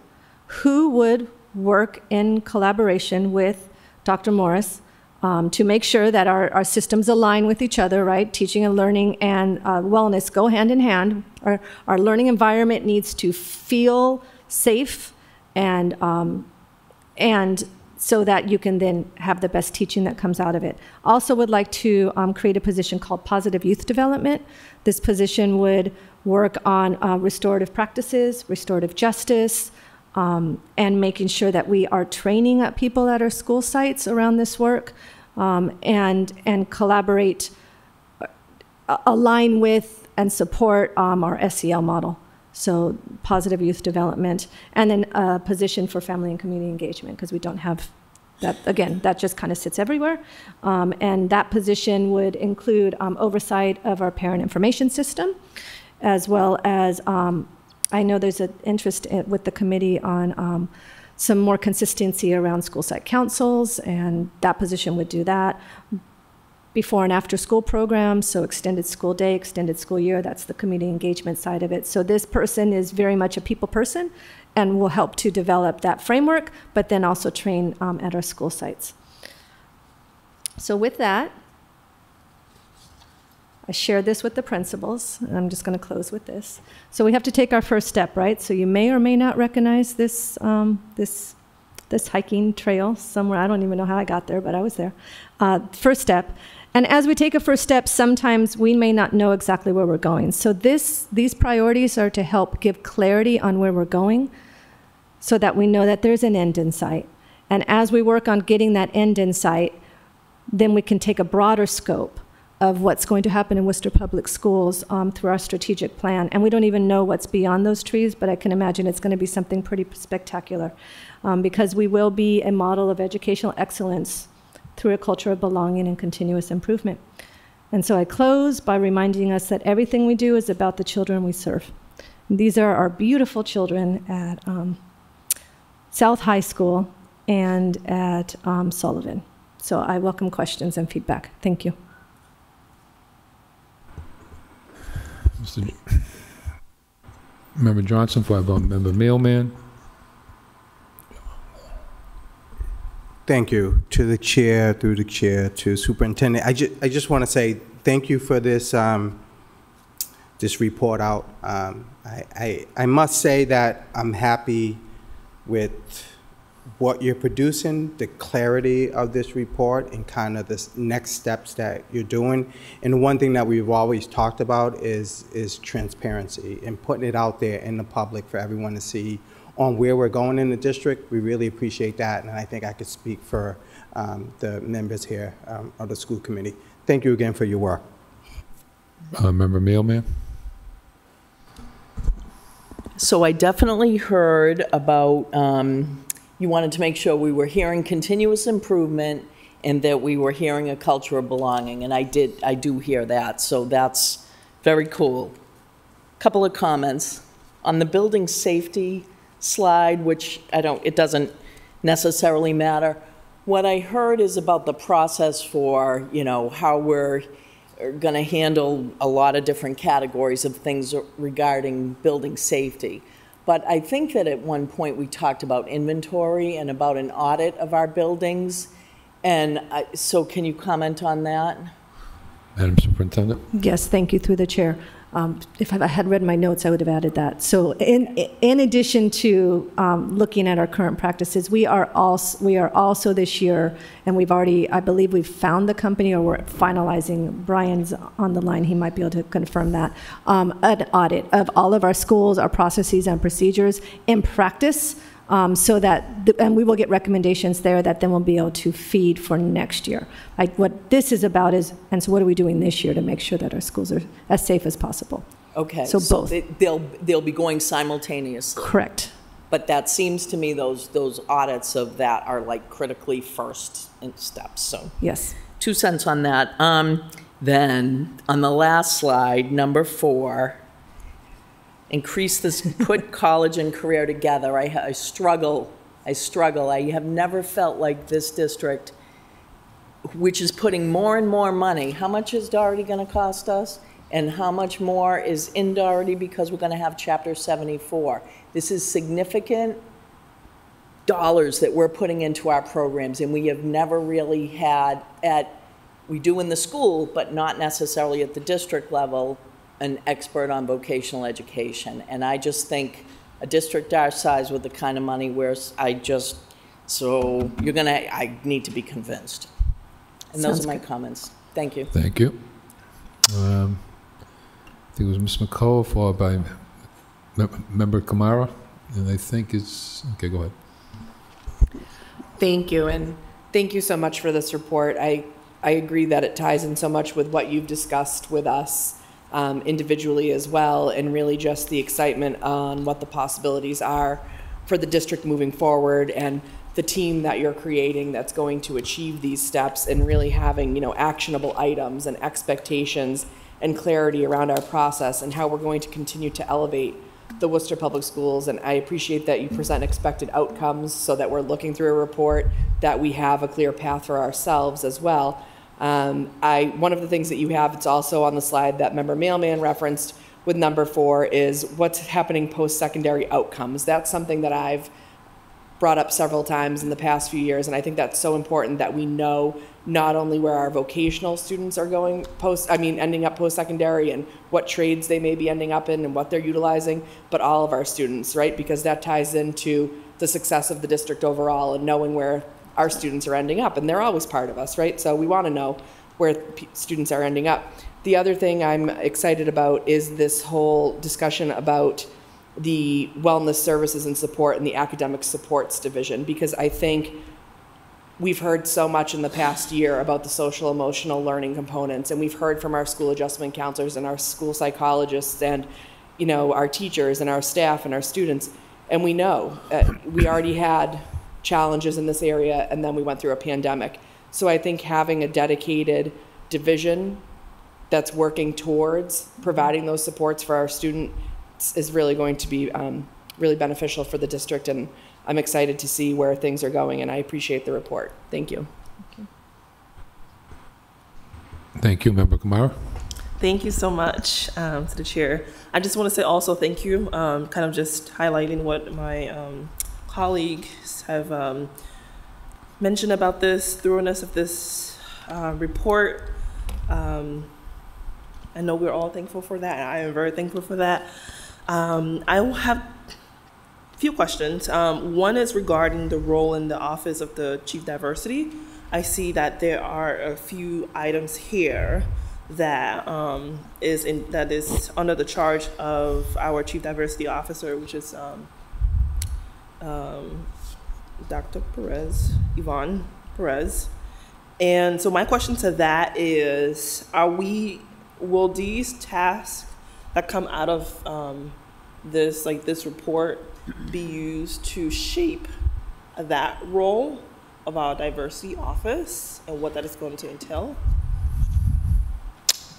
who would work in collaboration with Dr. Morris um, to make sure that our, our systems align with each other, right? Teaching and learning and uh, wellness go hand in hand. Our, our learning environment needs to feel safe and, um, and so that you can then have the best teaching that comes out of it. Also, would like to um, create a position called positive youth development. This position would work on uh, restorative practices, restorative justice, um, and making sure that we are training people at our school sites around this work um, and, and collaborate, uh, align with, and support um, our SEL model. So, positive youth development, and then a position for family and community engagement, because we don't have that, again, that just kind of sits everywhere. Um, and that position would include um, oversight of our parent information system, as well as um, I know there's an interest in, with the committee on um, some more consistency around school site councils, and that position would do that. Before and after school programs, so extended school day, extended school year, that's the community engagement side of it. So this person is very much a people person and will help to develop that framework, but then also train um, at our school sites. So with that, I shared this with the principals, I'm just going to close with this. So we have to take our first step, right? So you may or may not recognize this, um, this, this hiking trail somewhere. I don't even know how I got there, but I was there. Uh, first step. And as we take a first step, sometimes we may not know exactly where we're going. So this, these priorities are to help give clarity on where we're going so that we know that there's an end in sight. And as we work on getting that end in sight, then we can take a broader scope of what's going to happen in Worcester Public Schools um, through our strategic plan. And we don't even know what's beyond those trees, but I can imagine it's going to be something pretty spectacular um, because we will be a model of educational excellence through a culture of belonging and continuous improvement. And so I close by reminding us that everything we do is about the children we serve. These are our beautiful children at um, South High School and at um, Sullivan. So I welcome questions and feedback. Thank you. Mr. Member Johnson, by Member Mailman. Thank you to the chair, through the chair, to superintendent. I just, I just want to say thank you for this, um, this report out. Um, I, I, I must say that I'm happy with what you're producing, the clarity of this report, and kind of the next steps that you're doing. And one thing that we've always talked about is, is transparency and putting it out there in the public for everyone to see on where we're going in the district. We really appreciate that, and I think I could speak for um, the members here um, of the school committee. Thank you again for your work. Uh, Member Mailman? So I definitely heard about, um, you wanted to make sure we were hearing continuous improvement and that we were hearing a culture of belonging, and I did, I do hear that, so that's very cool. Couple of comments. On the building safety slide, which I don't, it doesn't necessarily matter, what I heard is about the process for, you know, how we're going to handle a lot of different categories of things regarding building safety. But I think that at one point we talked about inventory and about an audit of our buildings. And I, so can you comment on that? Madam Superintendent? Yes, thank you, through the chair. Um, If I had read my notes, I would have added that. So in, in addition to um, looking at our current practices, we are also, we are also this year, and we've already, I believe we've found the company, or we're finalizing, Brian's on the line, he might be able to confirm that, um, an audit of all of our schools, our processes and procedures in practice, um, so that, the- and we will get recommendations there that then we'll be able to feed for next year. I- What this is about is, and so what are we doing this year to make sure that our schools are as safe as possible? Okay. So both. they- They'll, they'll be going simultaneously. Correct. But that seems to me, those, those audits of that are like critically first in steps, so. Yes. two cents on that. Um, then on the last slide, number four, increase this, put college and career together. I, I struggle, I struggle. I have never felt like this district, which is putting more and more money. How much is Doherty going to cost us? And how much more is in Doherty because we're going to have Chapter 74? This is significant dollars that we're putting into our programs, and we have never really had at, we do in the school, but not necessarily at the district level, an expert on vocational education. And I just think a district our size with the kind of money where I just, so you're gonna, I need to be convinced. And those are my good. comments. Thank you. Thank you. Um, I think it was Ms. McCullough followed by Mem- Member Kamara, and I think it's, okay, go ahead. Thank you, and thank you so much for this report. I, I agree that it ties in so much with what you've discussed with us um, individually as well, and really just the excitement on what the possibilities are for the district moving forward and the team that you're creating that's going to achieve these steps and really having, you know, actionable items and expectations and clarity around our process and how we're going to continue to elevate the Worcester Public Schools, and I appreciate that you present expected outcomes so that we're looking through a report, that we have a clear path for ourselves as well. Um, I, one of the things that you have, it's also on the slide that member mailman referenced with number four is what's happening post-secondary outcomes. That's something that I've brought up several times in the past few years, and I think that's so important that we know not only where our vocational students are going post, I mean, ending up post-secondary and what trades they may be ending up in and what they're utilizing, but all of our students, right? Because that ties into the success of the district overall and knowing where our students are ending up, and they're always part of us, right? So we want to know where students are ending up. The other thing I'm excited about is this whole discussion about the wellness services and support and the academic supports division because I think we've heard so much in the past year about the social emotional learning components and we've heard from our school adjustment counselors and our school psychologists and you know our teachers and our staff and our students and we know uh, we already had challenges in this area and then we went through a pandemic so i think having a dedicated division that's working towards providing those supports for our students is really going to be um, really beneficial for the district, and I'm excited to see where things are going, and I appreciate the report. Thank you. Thank you, Member Kamara. Thank you so much um, to the chair. I just want to say also thank you, um, kind of just highlighting what my um, colleagues have um, mentioned about this thoroughness of this uh, report. Um, I know we're all thankful for that. I am very thankful for that. Um, I have a few questions. Um, one is regarding the role in the Office of the Chief Diversity. I see that there are a few items here that um, is in that is under the charge of our Chief Diversity Officer, which is um, um, Dr. Perez, Yvonne Perez. And so my question to that is, are we, will these tasks that come out of um, this, like this report, be used to shape that role of our diversity office and what that is going to entail?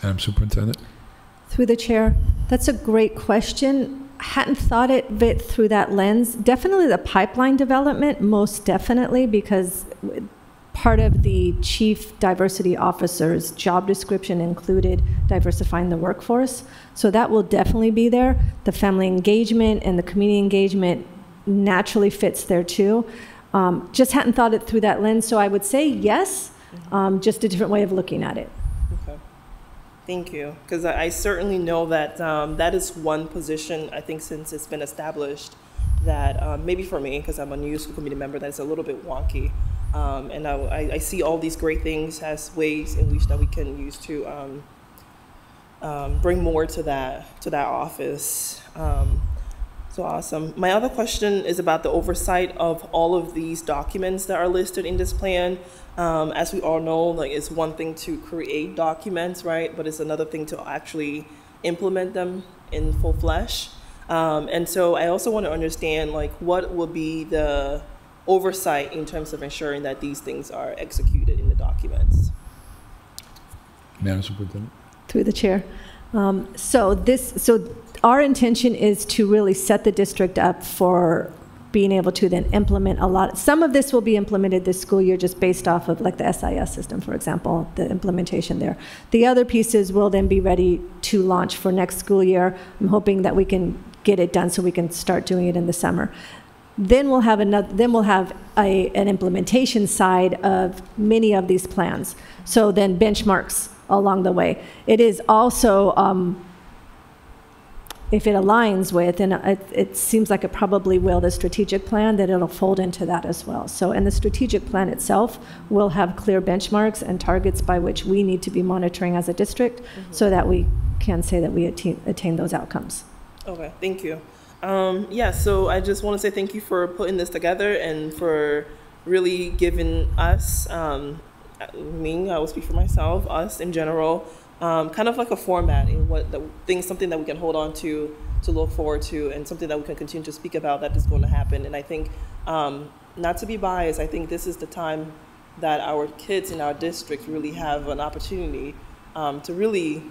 Madam Superintendent. Through the chair, that's a great question. Hadn't thought it of through that lens. Definitely the pipeline development, most definitely, because part of the chief diversity officer's job description included diversifying the workforce. So that will definitely be there. The family engagement and the community engagement naturally fits there too. Um, just hadn't thought it through that lens, so I would say yes, um, just a different way of looking at it. Thank you. Because I certainly know that um, that is one position, I think, since it's been established, that um, maybe for me, because I'm a new school committee member, that's a little bit wonky. Um, and I, I- I see all these great things as ways in which that we can use to um, um, bring more to that to that office. Um, so awesome. My other question is about the oversight of all of these documents that are listed in this plan. Um, as we all know, like it's one thing to create documents, right? But it's another thing to actually implement them in full flesh. Um, and so I also want to understand like what will be the oversight in terms of ensuring that these things are executed in the documents. Madam Superintendent. Through the chair. Um, So this, so our intention is to really set the district up for being able to then implement a lot. Some of this will be implemented this school year just based off of like the SIS system, for example, the implementation there. The other pieces will then be ready to launch for next school year. I'm hoping that we can get it done so we can start doing it in the summer. Then we'll have another, then we'll have a, an implementation side of many of these plans. So then benchmarks along the way. It is also, um, if it aligns with, and it, it seems like it probably will, the strategic plan, that it'll fold into that as well. So, and the strategic plan itself will have clear benchmarks and targets by which we need to be monitoring as a district so that we can say that we attain, attain those outcomes. Okay, thank you. Um, yeah, so I just want to say thank you for putting this together and for really giving us, um, me, I will speak for myself, us in general, um, kind of like a format in what the things, something that we can hold on to, to look forward to, and something that we can continue to speak about that is going to happen. And I think, um, not to be biased, I think this is the time that our kids in our district really have an opportunity um, to really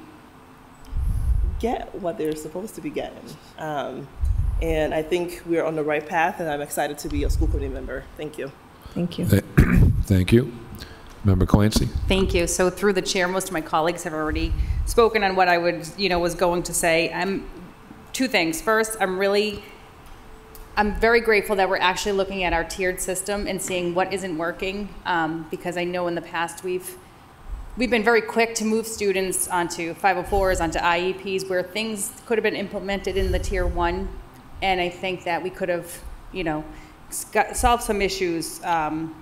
get what they're supposed to be getting. Um, and I think we're on the right path, and I'm excited to be a school committee member. Thank you. Thank you. Thank you. Member Clancy? Thank you. So through the chair, most of my colleagues have already spoken on what I would, you know, was going to say. I'm two things. First, I'm really I'm very grateful that we're actually looking at our tiered system and seeing what isn't working um, because I know in the past we've we've been very quick to move students onto 504s, onto IEPs, where things could have been implemented in the tier one, and I think that we could have, you know, solved some issues um,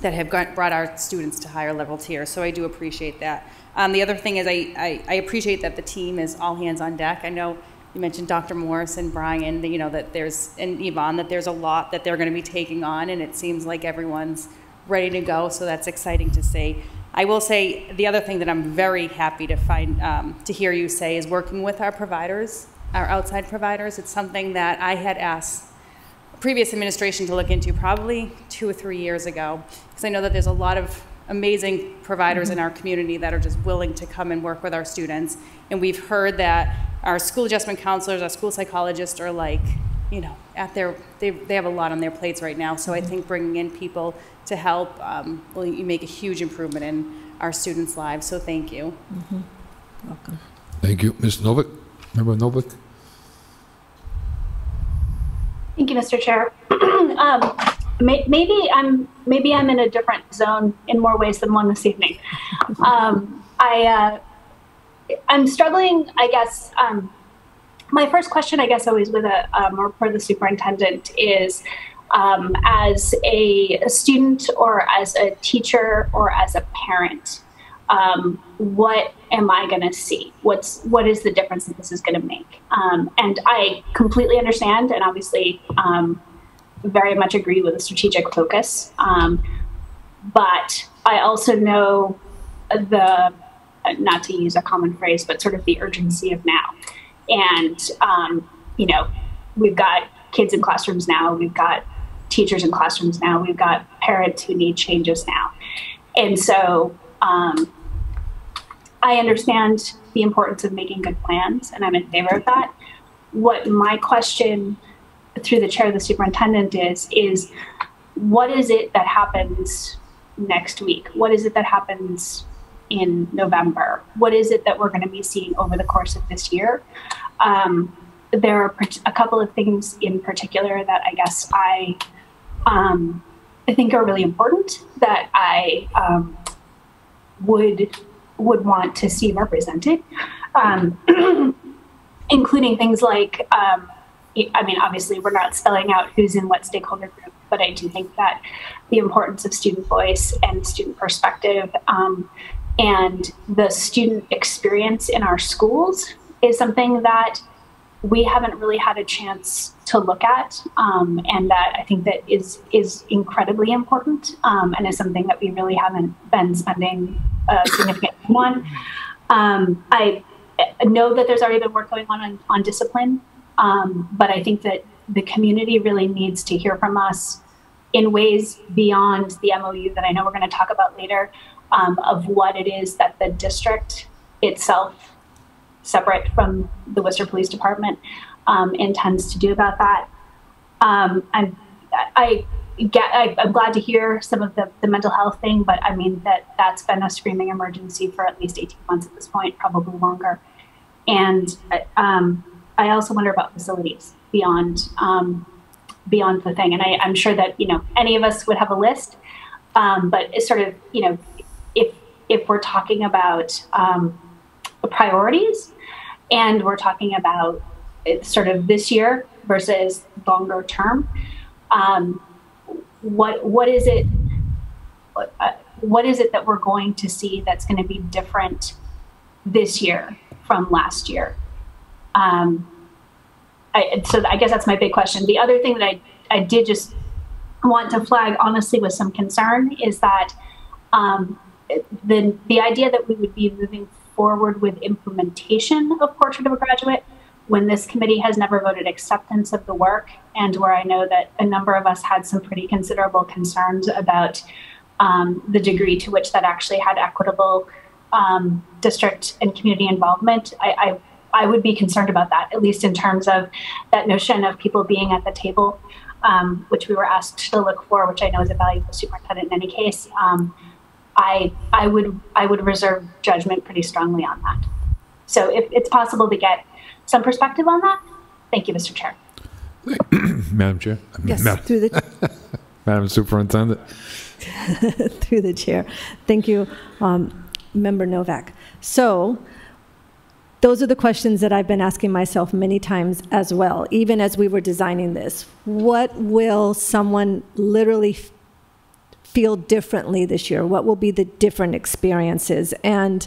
that have got, brought our students to higher level tiers. So I do appreciate that. Um, the other thing is I, I, I appreciate that the team is all hands on deck. I know you mentioned Dr. Morris and Brian, you know, that there's, and Yvonne, that there's a lot that they're going to be taking on, and it seems like everyone's ready to go, so that's exciting to see. I will say the other thing that I'm very happy to find, um, to hear you say is working with our providers, our outside providers. It's something that I had asked previous administration to look into probably two or three years ago, because I know that there's a lot of amazing providers in mm-hmm. our community that are just willing to come and work with our students. And we've heard that our school adjustment counselors, our school psychologists are like, you know, at their, they, they have a lot on their plates right now. So I mm-hmm. think bringing in people to help um, will you make a huge improvement in our students' lives. So thank you. Mm-hmm. Welcome. Thank you. Ms. Novick? Member Novick? Thank you, Mr. Chair. um, may, maybe I'm maybe I'm in a different zone in more ways than one this evening. Um, I uh, I'm struggling. I guess um, my first question, I guess, always with a um, or for the superintendent is. Um, as a, a student or as a teacher or as a parent, um, what am I going to see? What's what is the difference that this is going to make? Um, and I completely understand, and obviously um, very much agree with the strategic focus. Um, but I also know the not to use a common phrase, but sort of the urgency of now. And um, you know, we've got kids in classrooms now. We've got teachers in classrooms now. We've got parents who need changes now. And so um, I understand the importance of making good plans, and I'm in favor of that. What my question through the chair of the superintendent is, is what is it that happens next week? What is it that happens in November? What is it that we're going to be seeing over the course of this year? Um, there are a couple of things in particular that I guess I um, I think are really important that I um, would would want to see represented, um, including things like. Um, I mean, obviously, we're not spelling out who's in what stakeholder group, but I do think that the importance of student voice and student perspective um, and the student experience in our schools is something that we haven't really had a chance to look at, um, and that I think that is is incredibly important, um, and is something that we really haven't been spending a significant time on. Um, I know that there's already been work going on on, on discipline, um, but I think that the community really needs to hear from us in ways beyond the MOU that I know we're going to talk about later, um, of what it is that the district itself separate from the Worcester Police Department, um, intends to do about that. Um, and I, get, I, I'm glad to hear some of the, the mental health thing, but I mean that that's been a screaming emergency for at least 18 months at this point, probably longer. And um, I also wonder about facilities beyond um, beyond the thing. And I, I'm sure that you know any of us would have a list, um, but it's sort of you know if if we're talking about um, priorities and we're talking about it's sort of this year versus longer term, um, what what is it? Uh, what is it that we're going to see that's going to be different this year from last year? Um, I, so I guess that's my big question. The other thing that I, I did just want to flag, honestly, with some concern, is that um, the the idea that we would be moving forward with implementation of Portrait of a Graduate when this committee has never voted acceptance of the work, and where I know that a number of us had some pretty considerable concerns about um, the degree to which that actually had equitable um, district and community involvement. I, I I would be concerned about that, at least in terms of that notion of people being at the table, um, which we were asked to look for, which I know is a valuable superintendent in any case. I I would I would reserve judgment pretty strongly on that. So if it's possible to get some perspective on that, thank you, Mr. Chair. Madam Chair? Yes, Madam- through the, Madam Superintendent? through the chair. Thank you, um, Member Novick. So, those are the questions that I've been asking myself many times as well, even as we were designing this. What will someone literally f- feel differently this year? What will be the different experiences? And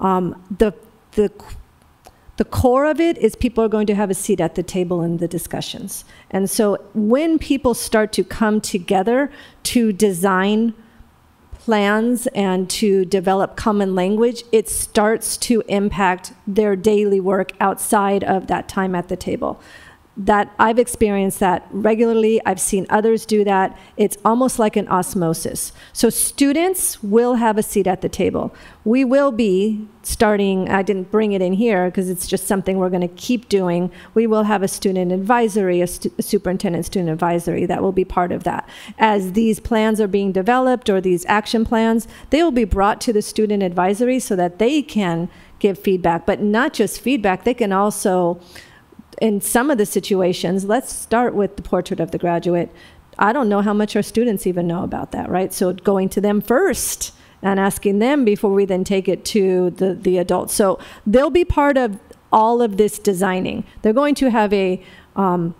um, the, the, the core of it is people are going to have a seat at the table in the discussions. And so when people start to come together to design plans and to develop common language, it starts to impact their daily work outside of that time at the table. That I've experienced that regularly. I've seen others do that. It's almost like an osmosis. So students will have a seat at the table. We will be starting, I didn't bring it in here because it's just something we're going to keep doing. We will have a student advisory, a, stu- a superintendent student advisory that will be part of that. As these plans are being developed or these action plans, they will be brought to the student advisory so that they can give feedback, but not just feedback, they can also in some of the situations, let's start with the portrait of the graduate. I don't know how much our students even know about that, right? So going to them first and asking them before we then take it to the, the adults. So they'll be part of all of this designing. They're going to have a, um,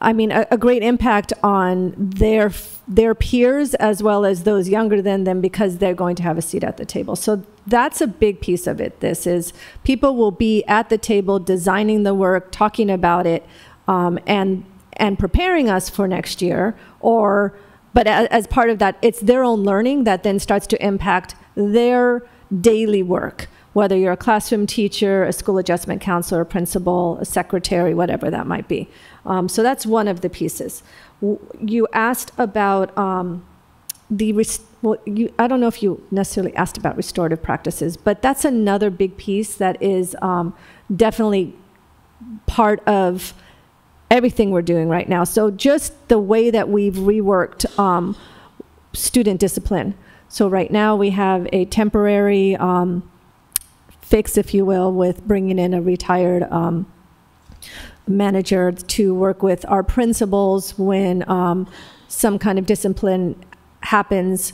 I mean, a, a great impact on their their peers as well as those younger than them because they're going to have a seat at the table. So that's a big piece of it. This is people will be at the table designing the work, talking about it, um, and and preparing us for next year. Or, but as, as part of that, it's their own learning that then starts to impact their daily work. Whether you're a classroom teacher, a school adjustment counselor, principal, a secretary, whatever that might be. Um, so that's one of the pieces. W- You asked about um, the, well, you, I don't know if you necessarily asked about restorative practices, but that's another big piece that is um, definitely part of everything we're doing right now. So just the way that we've reworked um, student discipline. So right now we have a temporary um, fix, if you will, with bringing in a retired um, manager to work with our principals when um, some kind of discipline happens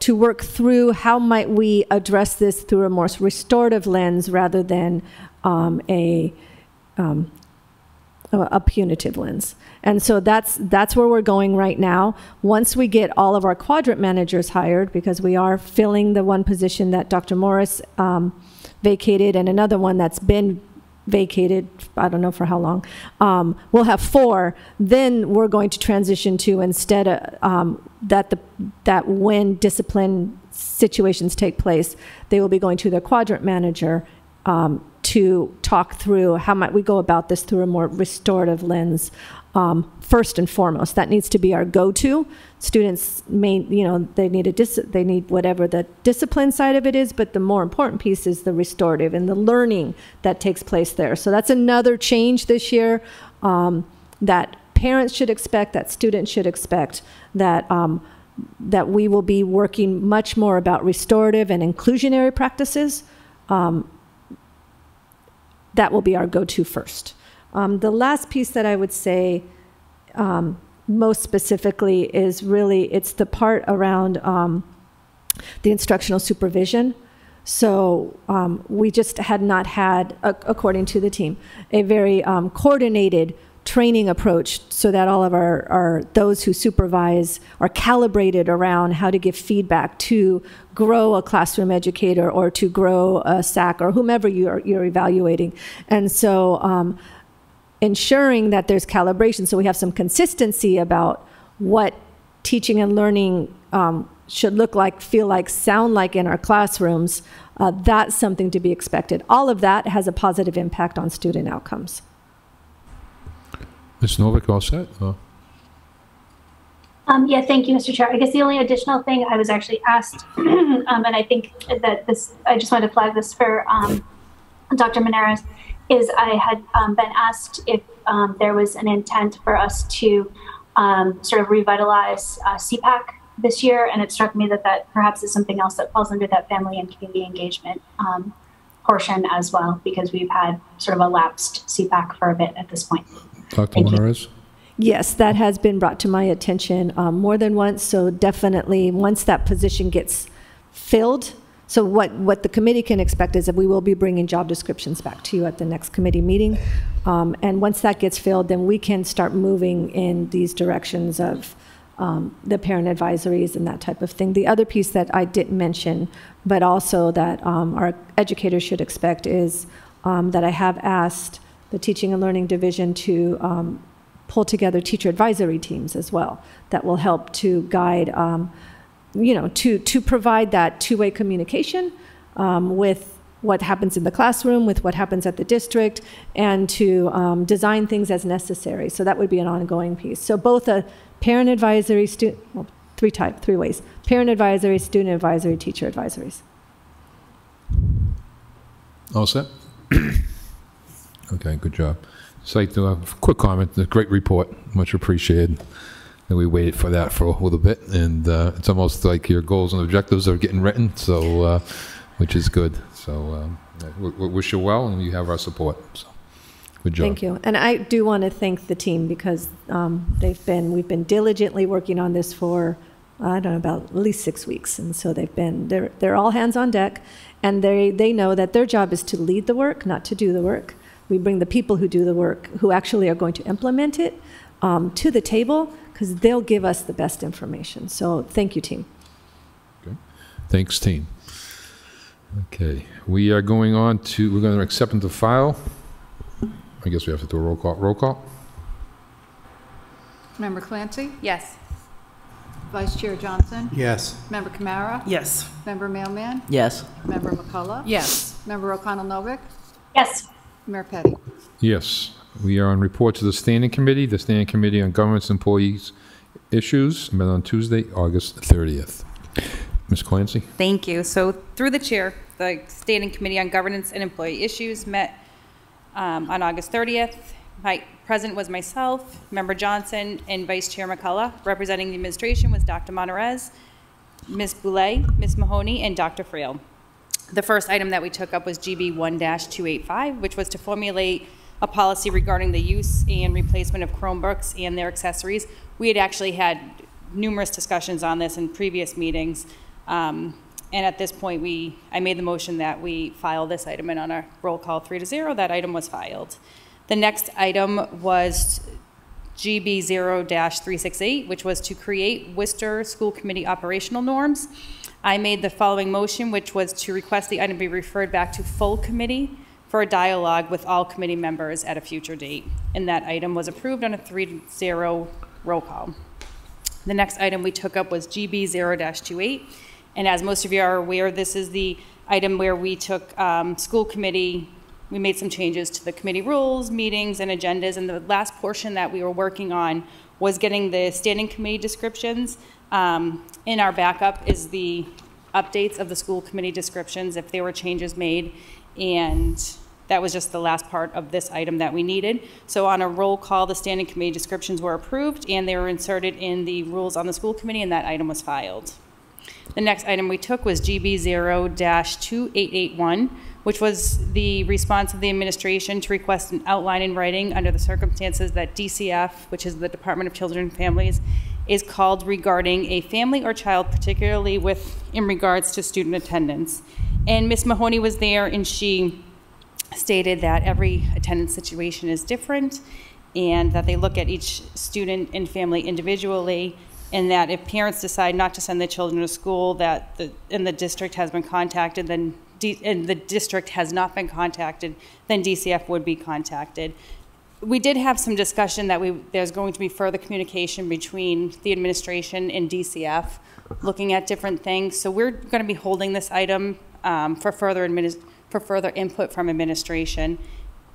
to work through how might we address this through a more restorative lens rather than um, a um, a punitive lens. And so that's that's where we're going right now. Once we get all of our quadrant managers hired, because we are filling the one position that Dr. Morris um, vacated and another one that's been vacated, I don't know for how long, um, we'll have four. Then we're going to transition to instead of um, that the that when discipline situations take place, they will be going to their quadrant manager um, to talk through how might we go about this through a more restorative lens. Um, first and foremost, that needs to be our go-to. Students may, you know, they need a dis- they need whatever the discipline side of it is, but the more important piece is the restorative and the learning that takes place there. So that's another change this year um, that parents should expect, that students should expect, that um, that we will be working much more about restorative and inclusionary practices. Um, that will be our go-to first. Um, the last piece that I would say um, most specifically is really it's the part around um, the instructional supervision. So um, we just had not had, according to the team, a very um, coordinated training approach so that all of our, our those who supervise are calibrated around how to give feedback to grow a classroom educator or to grow a SAC or whomever you're, you're evaluating. And so um, ensuring that there's calibration so we have some consistency about what teaching and learning um, should look like, feel like, sound like in our classrooms, uh, that's something to be expected. All of that has a positive impact on student outcomes. Ms. Novick, all set? Or- Um, yeah, thank you, Mr. Chair. I guess the only additional thing I was actually asked, um, and I think that this, I just wanted to flag this for um, Dr. Monárrez, is I had um, been asked if um, there was an intent for us to um, sort of revitalize uh, CPAC this year, and it struck me that that perhaps is something else that falls under that family and community engagement um, portion as well, because we've had sort of a lapsed CPAC for a bit at this point. Dr. Thank you. Juarez? Yes, that has been brought to my attention um, more than once. So definitely, once that position gets filled, so what, what the committee can expect is that we will be bringing job descriptions back to you at the next committee meeting. Um, and once that gets filled, then we can start moving in these directions of um, the parent advisories and that type of thing. The other piece that I didn't mention, but also that um, our educators should expect, is um, that I have asked the Teaching and Learning Division to um, pull together teacher advisory teams as well that will help to guide, um, you know, to, to provide that two-way communication um, with what happens in the classroom, with what happens at the district, and to um, design things as necessary. So that would be an ongoing piece. So both a parent advisory, student, well, three type, three ways: parent advisory, student advisory, teacher advisories. All set? Okay, good job. Just like to, uh, quick comment, a great report, much appreciated. And we waited for that for a little bit, and uh, it's almost like your goals and objectives are getting written, so, uh, which is good. So um, we we wish you well, and you have our support, so, good job. Thank you. And I do want to thank the team because um, they've been, we've been diligently working on this for, I don't know, about at least six weeks. And so they've been, they're, they're all hands on deck. And they, they know that their job is to lead the work, not to do the work. We bring the people who do the work, who actually are going to implement it, um, to the table because they'll give us the best information. So thank you, team. Okay. Thanks, team. Okay, we are going on to, we're going to accept into file. I guess we have to do a roll call, roll call? Member Clancy? Yes. Vice Chair Johnson? Yes. Member Kamara? Yes. Member Mailman? Yes. Member McCullough? Yes. Member O'Connell Novick? Yes. Mayor Petty? Yes, we are on report to the Standing Committee, the Standing Committee on Government's Employees Issues, met on Tuesday, August 30th. Ms. Clancy? Thank you. So through the chair, the Standing Committee on Governance and Employee Issues met um, on August 30th. My present was myself, Member Johnson, and Vice Chair McCullough. Representing the administration was Dr. Monárrez, Ms. Boulay, Ms. Mahoney, and Dr. Friel. The first item that we took up was GB 1-285, which was to formulate a policy regarding the use and replacement of Chromebooks and their accessories. We had actually had numerous discussions on this in previous meetings. Um, and at this point, we, I made the motion that we file this item, and on a roll call three to zero, that item was filed. The next item was GB 0-368, which was to create Worcester School Committee operational norms. I made the following motion, which was to request the item be referred back to full committee for a dialogue with all committee members at a future date. And that item was approved on a 3-0 roll call. The next item we took up was GB 0-28. And as most of you are aware, this is the item where we took um, school committee, we made some changes to the committee rules, meetings, and agendas. And the last portion that we were working on was getting the standing committee descriptions. Um, in our backup is the updates of the school committee descriptions, if there were changes made. And that was just the last part of this item that we needed. So on a roll call, the standing committee descriptions were approved, and they were inserted in the rules on the school committee, and that item was filed. The next item we took was GB 0-2881, which was the response of the administration to request an outline in writing under the circumstances that DCF, which is the Department of Children and Families, is called regarding a family or child, particularly with in regards to student attendance. And Ms. Mahoney was there, and she stated that every attendance situation is different, and that they look at each student and family individually, and that if parents decide not to send their children to school, that the and the district has been contacted, then D, and the district has not been contacted, then DCF would be contacted we did have some discussion that we, there's going to be further communication between the administration and DCF, looking at different things. So we're going to be holding this item um, for further for further input from administration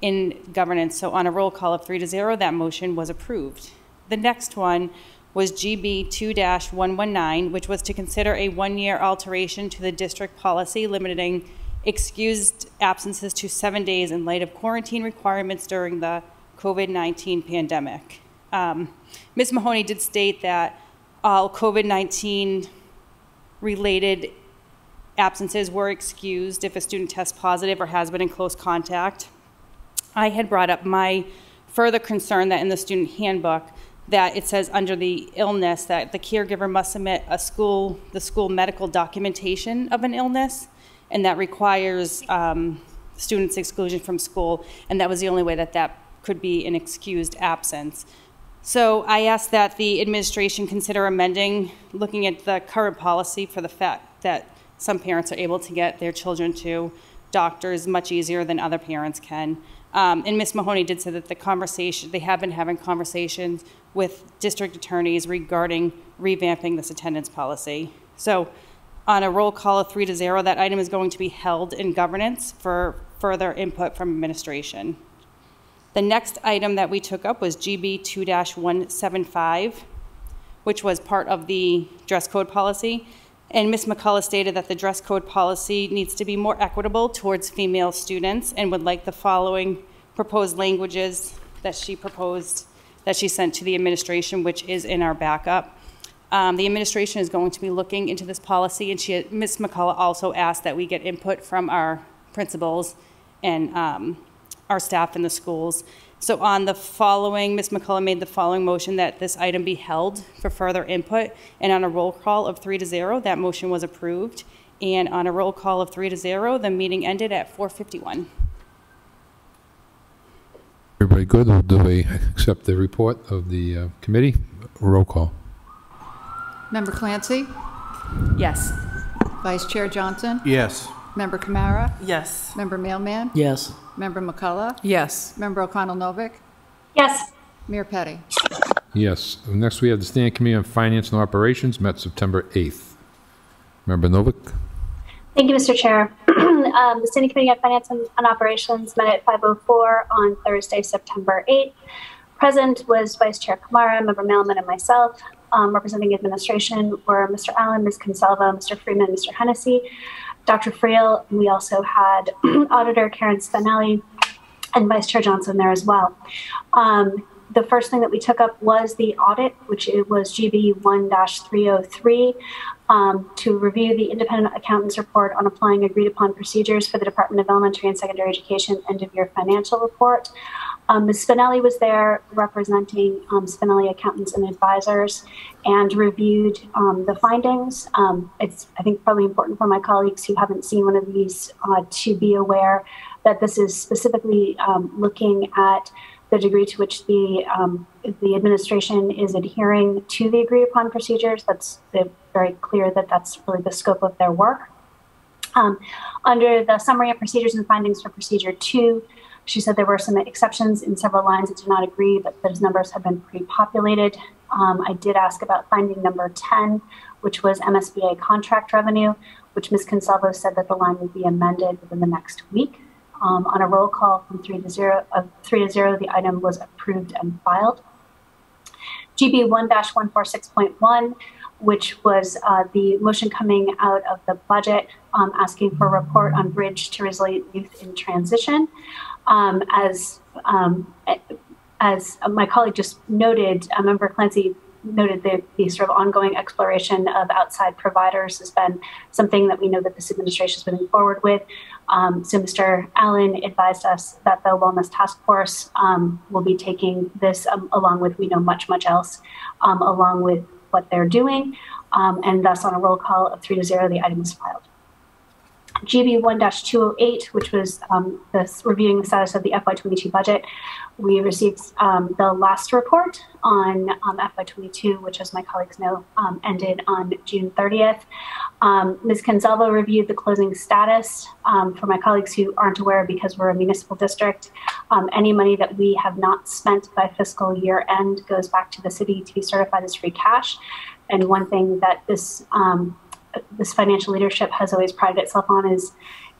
in governance. So on a roll call of three to zero, that motion was approved. The next one was GB 2-119, which was to consider a one-year alteration to the district policy limiting excused absences to seven days in light of quarantine requirements during the COVID 19 pandemic. Um, Ms. Mahoney did state that all COVID 19 related absences were excused if a student tests positive or has been in close contact. I had brought up my further concern that in the student handbook that it says under the illness that the caregiver must submit a school the school medical documentation of an illness and that requires um, students exclusion from school and that was the only way that that could be an excused absence. So I asked that the administration consider amending, looking at the current policy for the fact that some parents are able to get their children to doctors much easier than other parents can. Um, and Ms. Mahoney did say that the conversation, they have been having conversations with district attorneys regarding revamping this attendance policy. So on a roll call of three to zero, that item is going to be held in governance for further input from administration. The next item that we took up was GB 2 175, which was part of the dress code policy. And Ms. McCullough stated that the dress code policy needs to be more equitable towards female students and would like the following proposed languages that she proposed, that she sent to the administration, which is in our backup. Um, the administration is going to be looking into this policy, and she, Ms. McCullough also asked that we get input from our principals and um, our staff in the schools. So on the following, Ms. McCullough made the following motion that this item be held for further input, and on a roll call of three to zero, that motion was approved. And on a roll call of three to zero, the meeting ended at 4:51. Everybody good? Do we accept the report of the uh, committee? Roll call. Member Clancy? Yes. Vice Chair Johnson? Yes. Member Kamara? Yes. Member Mailman? Yes. Member McCullough? Yes. Member O'Connell Novick? Yes. Mayor Petty? Yes. Next, we have the Standing Committee on Finance and Operations, met September 8th. Member Novick? Thank you, Mr. Chair. um, the Standing Committee on Finance and, and Operations met at 5:04 on Thursday, September 8th. Present was Vice Chair Kamara, Member Mailman, and myself. Um, representing administration were Mr. Allen, Ms. Consalvo, Mr. Freeman, Mr. Hennessy, Dr. Friel. We also had Auditor Karen Spinelli and Vice Chair Johnson there as well. Um, the first thing that we took up was the audit, which it was GB 1 303, um, to review the independent accountant's report on applying agreed upon procedures for the Department of Elementary and Secondary Education end of year financial report. Um, Ms. Spinelli was there representing um, Spinelli accountants and advisors and reviewed um, the findings. Um, it's, I think, probably important for my colleagues who haven't seen one of these uh, to be aware that this is specifically um, looking at the degree to which the um, the administration is adhering to the agreed upon procedures. That's very clear that that's really the scope of their work. Um, under the summary of procedures and findings for procedure two, she said there were some exceptions in several lines that did not agree, but those numbers have been pre-populated. Um, I did ask about finding number 10, which was MSBA contract revenue, which Ms. Consalvo said that the line would be amended within the next week. Um, on a roll call from three to zero, uh, three to zero, the item was approved and filed. GB 1-146.1 which was uh, the motion coming out of the budget um, asking for a report on Bridge to Resilient Youth in Transition. Um, as um, as my colleague just noted, uh, Member Clancy noted the, the sort of ongoing exploration of outside providers has been something that we know that this administration is moving forward with. Um, so Mr. Allen advised us that the Wellness Task Force um, will be taking this um, along with we know much, much else, um, along with what they're doing. Um, and thus on a roll call of three to zero, the item was filed. GB 1-208, which was um, this reviewing the status of the FY22 budget. We received um, the last report on um, FY22, which, as my colleagues know, um, ended on June 30th. Um, Ms. Consalvo reviewed the closing status. Um, for my colleagues who aren't aware, because we're a municipal district, any money that we have not spent by fiscal year end goes back to the city to be certified as free cash. And one thing that this this financial leadership has always prided itself on is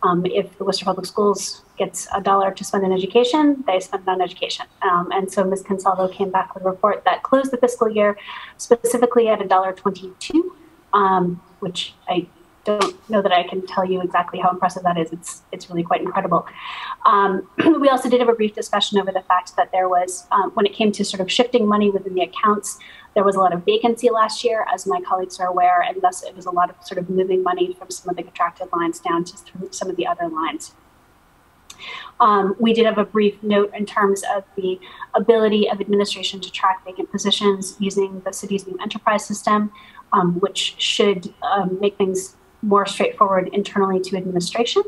um, if the Worcester Public Schools gets a dollar to spend on education, they spend it on education. Um, and so Ms. Consalvo came back with a report that closed the fiscal year specifically at a dollar twenty-two, um, which I don't know that I can tell you exactly how impressive that is. It's it's really quite incredible. Um, we also did have a brief discussion over the fact that there was, um, when it came to sort of shifting money within the accounts, there was a lot of vacancy last year, as my colleagues are aware, and thus it was a lot of sort of moving money from some of the contracted lines down to some of the other lines. Um, we did have a brief note in terms of the ability of administration to track vacant positions using the city's new enterprise system, um, which should um, make things more straightforward internally to administration.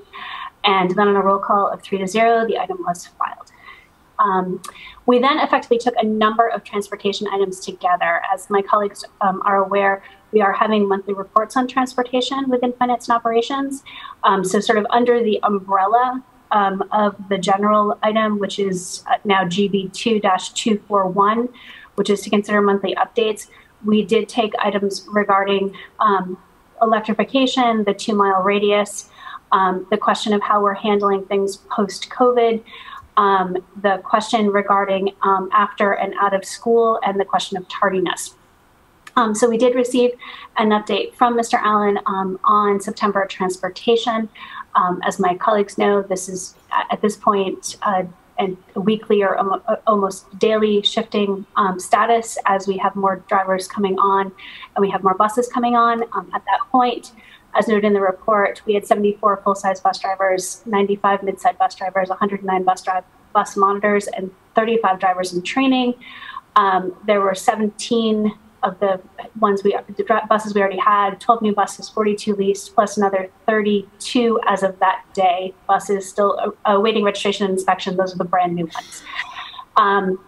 And then on a roll call of three to zero, the item was filed. Um, we then effectively took a number of transportation items together. As my colleagues um, are aware, we are having monthly reports on transportation within finance and operations. Um, so, sort of under the umbrella um, of the general item, which is uh, now GB2 241, which is to consider monthly updates, we did take items regarding um, electrification, the two mile radius, um, the question of how we're handling things post COVID um, the question regarding um, after and out of school, and the question of tardiness. Um, so we did receive an update from Mr. Allen um, on September transportation. Um, as my colleagues know, this is at this point uh, a weekly or almost daily shifting um, status as we have more drivers coming on and we have more buses coming on. at that point, as noted in the report, we had 74 full-size bus drivers, 95 mid-size bus drivers, 109 bus drive, bus monitors, and 35 drivers in training. Um, there were 17 of the ones we the buses we already had, 12 new buses, 42 leased, plus another 32 as of that day. Buses still awaiting registration and inspection. Those are the brand new ones. Um,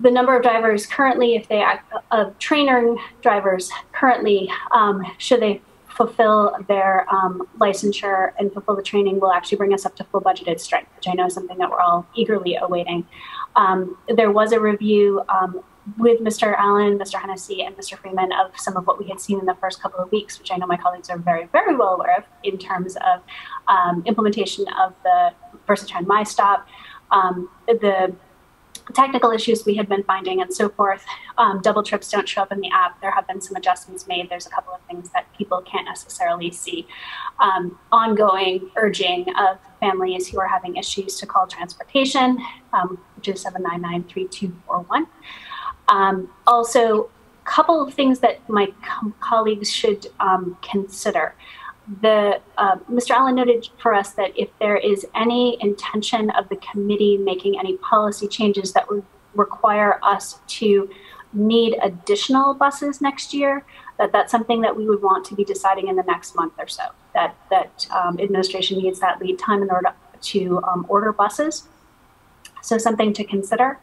the number of drivers currently, if they act, uh, trainer drivers currently, um, should they fulfill their um, licensure and fulfill the training will actually bring us up to full budgeted strength, which I know is something that we're all eagerly awaiting. Um, there was a review um, with Mr. Allen, Mr. Hennessy, and Mr. Freeman of some of what we had seen in the first couple of weeks, which I know my colleagues are very, very well aware of in terms of um, implementation of the Versatrans MyStop, um, the technical issues we had been finding and so forth. Um, double trips don't show up in the app. There have been some adjustments made. There's a couple of things that people can't necessarily see. Um, ongoing urging of families who are having issues to call transportation, um, which is 799 Um, also, a couple of things that my colleagues should um, consider the uh, Mr. Allen noted for us that if there is any intention of the committee making any policy changes that would require us to need additional buses next year, that that's something that we would want to be deciding in the next month or so. That that um, administration needs that lead time in order to um, order buses. So something to consider.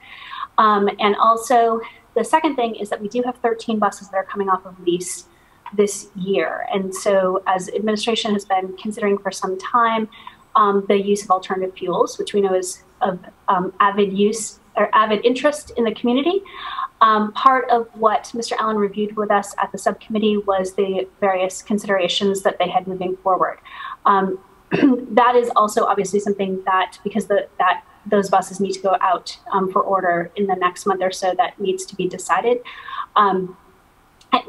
Um, and also, the second thing is that we do have 13 buses that are coming off of lease this year. And so, as administration has been considering for some time, um, the use of alternative fuels, which we know is of um, avid use or avid interest in the community. Um, part of what Mr. Allen reviewed with us at the subcommittee was the various considerations that they had moving forward. Um, that is also obviously something that, because the, that those buses need to go out um, for order in the next month or so, that needs to be decided. Um,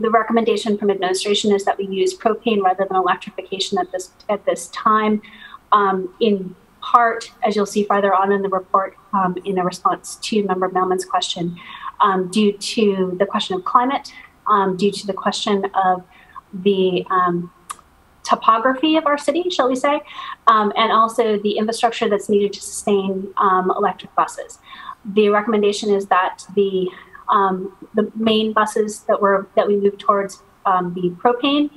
the recommendation from administration is that we use propane rather than electrification at this at this time. Um, in part, as you'll see farther on in the report, um, in the response to Member Mailman's question, um, due to the question of climate, um, due to the question of the um, topography of our city, shall we say, um, and also the infrastructure that's needed to sustain electric buses. The recommendation is that the um, the main buses that were that we move towards um, the propane,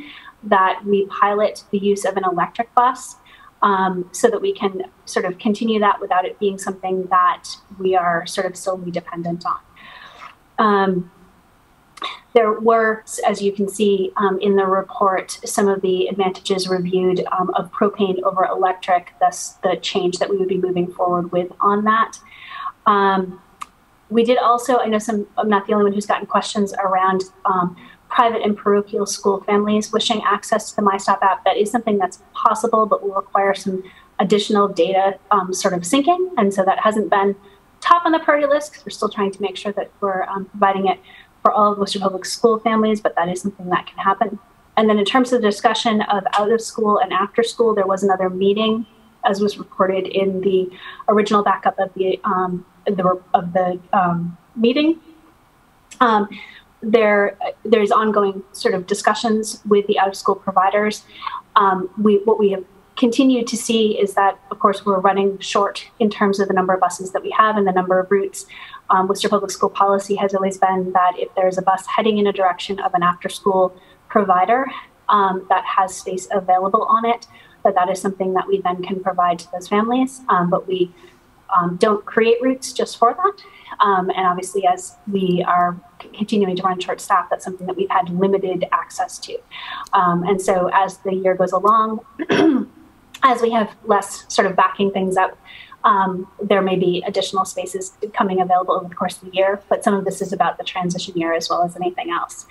that we pilot the use of an electric bus, um, so that we can sort of continue that without it being something that we are sort of solely dependent on. Um, there were, as you can see um, in the report, some of the advantages reviewed um, of propane over electric, thus the change that we would be moving forward with on that. Um, we did also, I know some, I'm not the only one who's gotten questions around um, private and parochial school families wishing access to the MyStop app. That is something that's possible, but will require some additional data um, sort of syncing. And so that hasn't been top on the priority list because we're still trying to make sure that we're um, providing it for all of Worcester Public School families, but that is something that can happen. And then in terms of the discussion of out of school and after school, there was another meeting, as was reported in the original backup of the um, the, of the um, meeting. Um, there, there's ongoing sort of discussions with the out of school providers. Um, we, what we have continued to see is that, of course, we're running short in terms of the number of buses that we have and the number of routes. Um, Worcester Public School policy has always been that if there's a bus heading in a direction of an after school provider um, that has space available on it, that that is something that we then can provide to those families. Um, but we um, don't create routes just for that. Um, and obviously, as we are continuing to run short staff, that's something that we've had limited access to. Um, and so, as the year goes along, as we have less sort of backing things up, um, there may be additional spaces coming available over the course of the year. But some of this is about the transition year as well as anything else.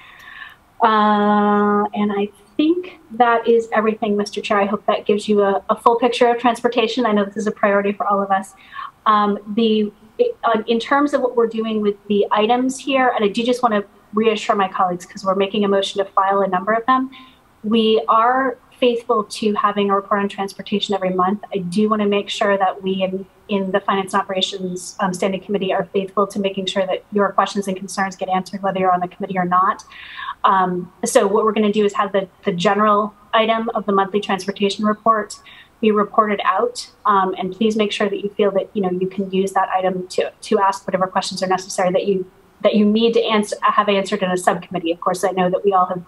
Uh, and I think that is everything, Mr. Chair. I hope that gives you a, a full picture of transportation. I know this is a priority for all of us. Um, the in terms of what we're doing with the items here, and I do just want to reassure my colleagues because we're making a motion to file a number of them. We are faithful to having a report on transportation every month. I do want to make sure that we in, in the Finance and Operations um, Standing Committee are faithful to making sure that your questions and concerns get answered whether you're on the committee or not. Um, so what we're going to do is have the, the general item of the monthly transportation report be reported out. Um, and please make sure that you feel that you know you can use that item to to ask whatever questions are necessary that you that you need to answer have answered in a subcommittee. Of course, I know that we all have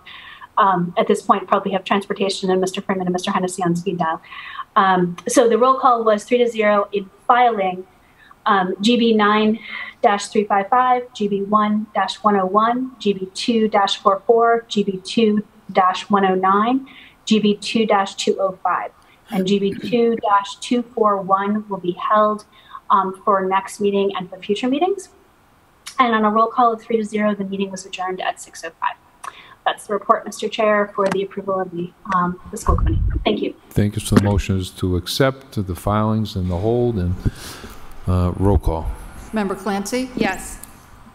um, at this point probably have transportation and Mr. Freeman and Mr. Hennessy on speed dial. Um, so the roll call was three to zero in filing um, GB 9 355, GB 1 101, GB 2 44, GB 2 109, GB 2 205 and GB 2-241 will be held um, for next meeting and for future meetings. And on a roll call of three to zero, the meeting was adjourned at 6.05. That's the report, Mr. Chair, for the approval of the, um, the school committee. Thank you. Thank you. So the motion is to accept the filings and the hold and uh, roll call. Member Clancy? Yes.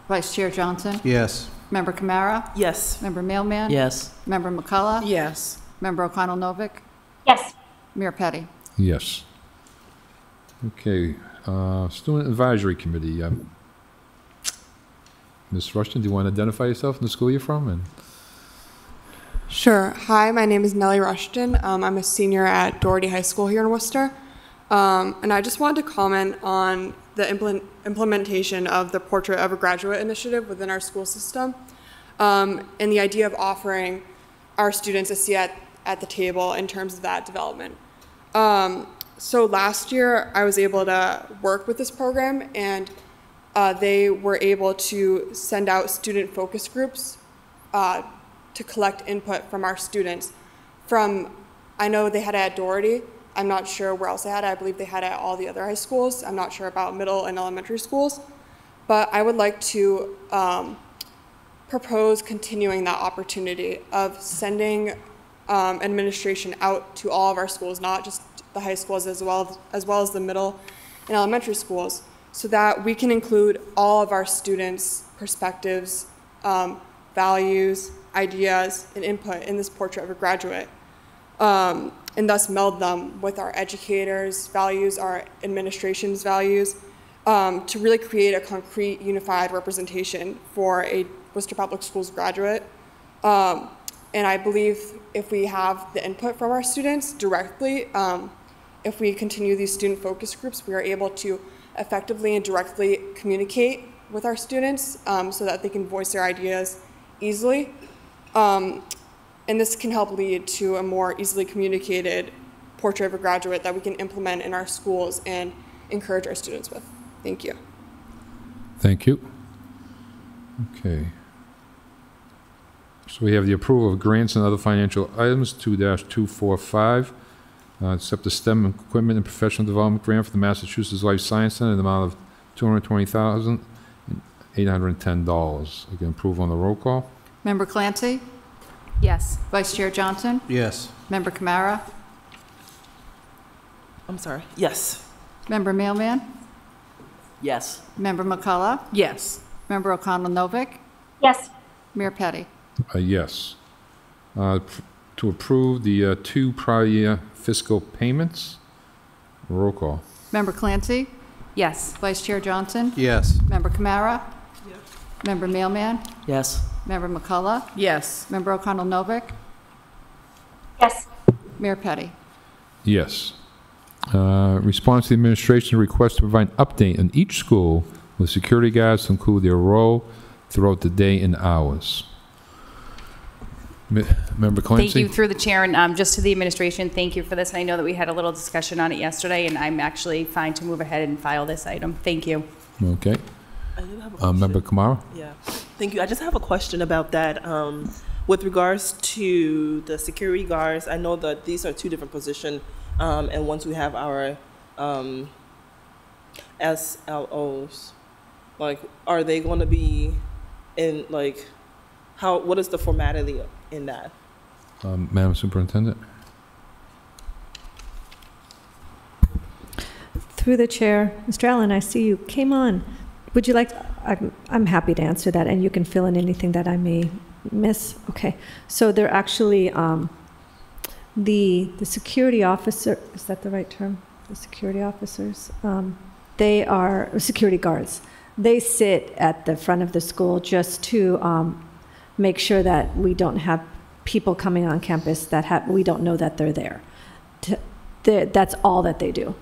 Vice Chair Johnson? Yes. Member Kamara? Yes. Member Mailman? Yes. Member McCullough? Yes. Member O'Connell Novick? Yes. Mayor Petty? Yes. Okay, uh, Student Advisory Committee. um, Ms. Rushton, do you want to identify yourself and the school you're from? And Sure. Hi, my name is Nellie Rushton. Um, I'm a senior at Doherty High School here in Worcester. Um, and I just wanted to comment on the implement, implementation of the Portrait of a Graduate initiative within our school system um, and the idea of offering our students a seat at, at the table in terms of that development. Um, so last year, I was able to work with this program, and uh, they were able to send out student focus groups uh, to collect input from our students. From, I know they had at Doherty. I'm not sure where else they had it. I believe they had it at all the other high schools. I'm not sure about middle and elementary schools. But I would like to um, propose continuing that opportunity of sending um, administration out to all of our schools, not just the high schools as well as well as the middle and elementary schools, so that we can include all of our students' perspectives, um, values, ideas and input in this portrait of a graduate, um, and thus meld them with our educators' values, our administration's values, um, to really create a concrete, unified representation for a Worcester Public Schools graduate. Um, and I believe if we have the input from our students directly, um, if we continue these student focus groups, we are able to effectively and directly communicate with our students um, so that they can voice their ideas easily. Um, and this can help lead to a more easily communicated portrait of a graduate that we can implement in our schools and encourage our students with. Thank you. Thank you. Okay. So we have the approval of grants and other financial items, 2-245. Uh, Accept the STEM Equipment and Professional Development Grant for the Massachusetts Life Science Center in the amount of $220,810. Again, approval on the roll call? Member Clancy? Yes. Vice Chair Johnson? Yes. Member Kamara? I'm sorry. Yes. Member Mailman? Yes. Member McCullough? Yes. Member O'Connell Novick? Yes. Mayor Petty? Uh, Yes. Uh, To approve the uh, two prior year fiscal payments? Roll call. Member Clancy? Yes. Vice Chair Johnson? Yes. Member Kamara? Yes. Member Mailman? Yes. Member McCullough? Yes. Member O'Connell Novick? Yes. Mayor Petty? Yes. Uh, Response to the administration request to provide an update on each school with security guards to include their role throughout the day and hours. Me- Member Clancy? Thank you through the chair and um, just to the administration, thank you for this. And I know that we had a little discussion on it yesterday and I'm actually fine to move ahead and file this item. Thank you. Okay. I do have a Uh, Member Kamara? Yeah, thank you. I just have a question about that. Um, with regards to the security guards, I know that these are two different positions, um, and once we have our um, SLOs, like, are they going to be in like, how? What is the formality in that? Um, Madam Superintendent? Through the chair, Mr. Allen, I see you came on. Would you like, I'm, I'm happy to answer that, and you can fill in anything that I may miss. Okay, so they're actually, um, the, the security officer, is that the right term? The security officers? Um, They are, security guards. They sit at the front of the school just to um, make sure that we don't have people coming on campus that have, we don't know that they're there. To- they- That's all that they do.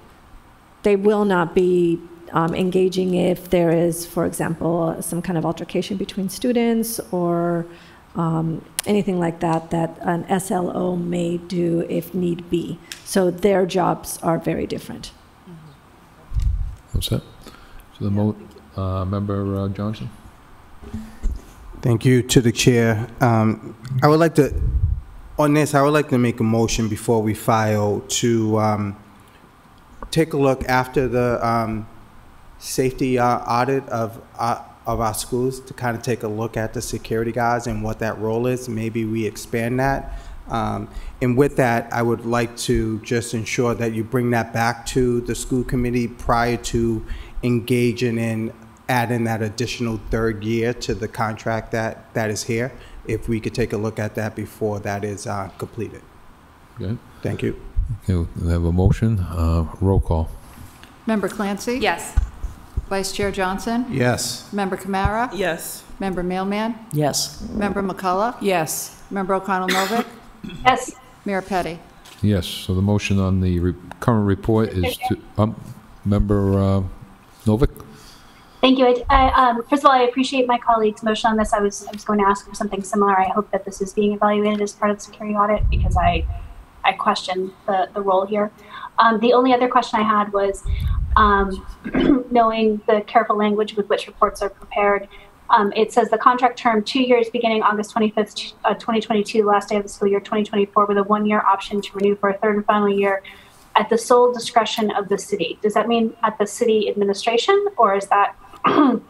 They will not be um, engaging if there is, for example, some kind of altercation between students or um, anything like that, that an SLO may do if need be. So their jobs are very different. What's that? So the mo, uh, Member uh, Johnson? Thank you to the chair. Um, I would like to, on this, I would like to make a motion before we file to um, take a look after the um, safety uh, audit of, uh, of our schools, to kind of take a look at the security guys and what that role is. Maybe we expand that. Um, And with that, I would like to just ensure that you bring that back to the school committee prior to engaging in adding that additional third year to the contract that, that is here. If we could take a look at that before that is uh, completed. Good. Thank you. Okay, we have a motion, uh, roll call. Member Clancy? Yes. Vice Chair Johnson? Yes. Member Kamara? Yes. Member Mailman? Yes. Member McCullough? Yes. Member O'Connell Novick? Yes. Mayor Petty? Yes, so the motion on the re- current report is to, um, Member uh, Novick? Thank you. I, I, um, first of all, I appreciate my colleague's motion on this. I was, I was going to ask for something similar. I hope that this is being evaluated as part of the security audit because I, I question the, the role here. Um, the only other question I had was, um, knowing the careful language with which reports are prepared, um, it says the contract term two years beginning August 25th, uh, 2022, last day of the school year 2024, with a one-year option to renew for a third and final year at the sole discretion of the city. Does that mean at the city administration, or is that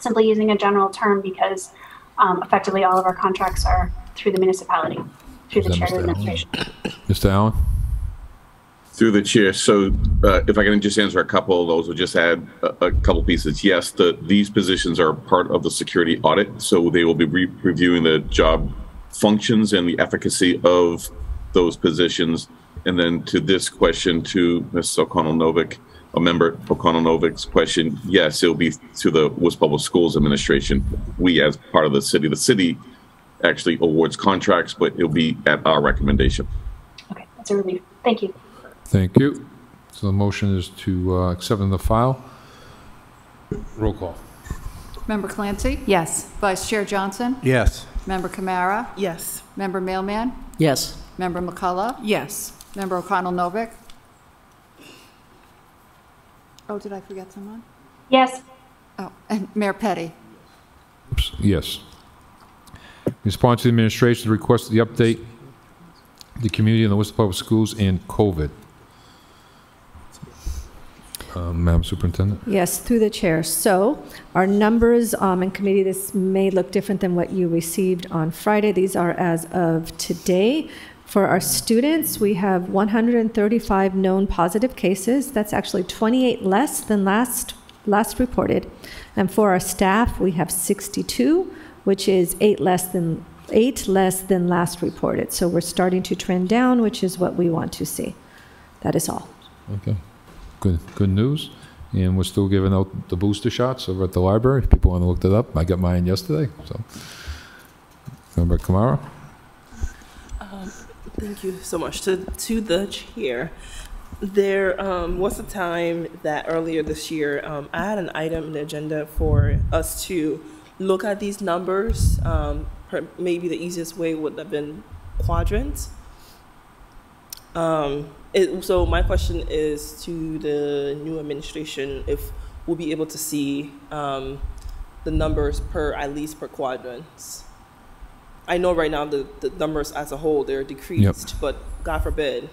simply using a general term because um, effectively all of our contracts are through the municipality, through the chair Mr. administration? Mr. Allen? Through the chair, so uh, if I can just answer a couple of those, we'll just add a, a couple pieces. Yes, the, these positions are part of the security audit, so they will be re- reviewing the job functions and the efficacy of those positions. And then to this question to Ms. O'Connell Novick, a member O'Connell Novick's question, yes, it'll be to the Worcester Public Schools Administration. We, as part of the city, the city actually awards contracts, but it'll be at our recommendation. Okay, that's a relief. Thank you. Thank you. So the motion is to uh, accept in the file. Roll call. Member Clancy? Yes. Vice Chair Johnson? Yes. Member Kamara? Yes. Member Mailman? Yes. Member McCullough? Yes. Member O'Connell Novick? Oh, did I forget someone? Yes. Oh, and Mayor Petty? Oops, Yes. Response to the administration to request the update the community and the Worcester Public Schools and COVID. Uh, Madam Superintendent? Yes, through the chair. So our numbers um, in committee, this may look different than what you received on Friday. These are as of today. For our students, we have 135 known positive cases. That's actually 28 less than last, last reported. And for our staff, we have 62, which is eight less than, eight less than last reported. So we're starting to trend down, which is what we want to see. That is all. Okay. Good, good news. And we're still giving out the booster shots over at the library. If people want to look that up, I got mine yesterday, so. Member Kamara? Um, Thank you so much. To, to the chair, there um, was a time that earlier this year, um, I had an item in the agenda for us to look at these numbers. Um, maybe the easiest way would have been quadrants. Um, it, so my question is to the new administration if we'll be able to see um, the numbers per at least per quadrants. I know right now the, the numbers as a whole they're decreased, but God forbid.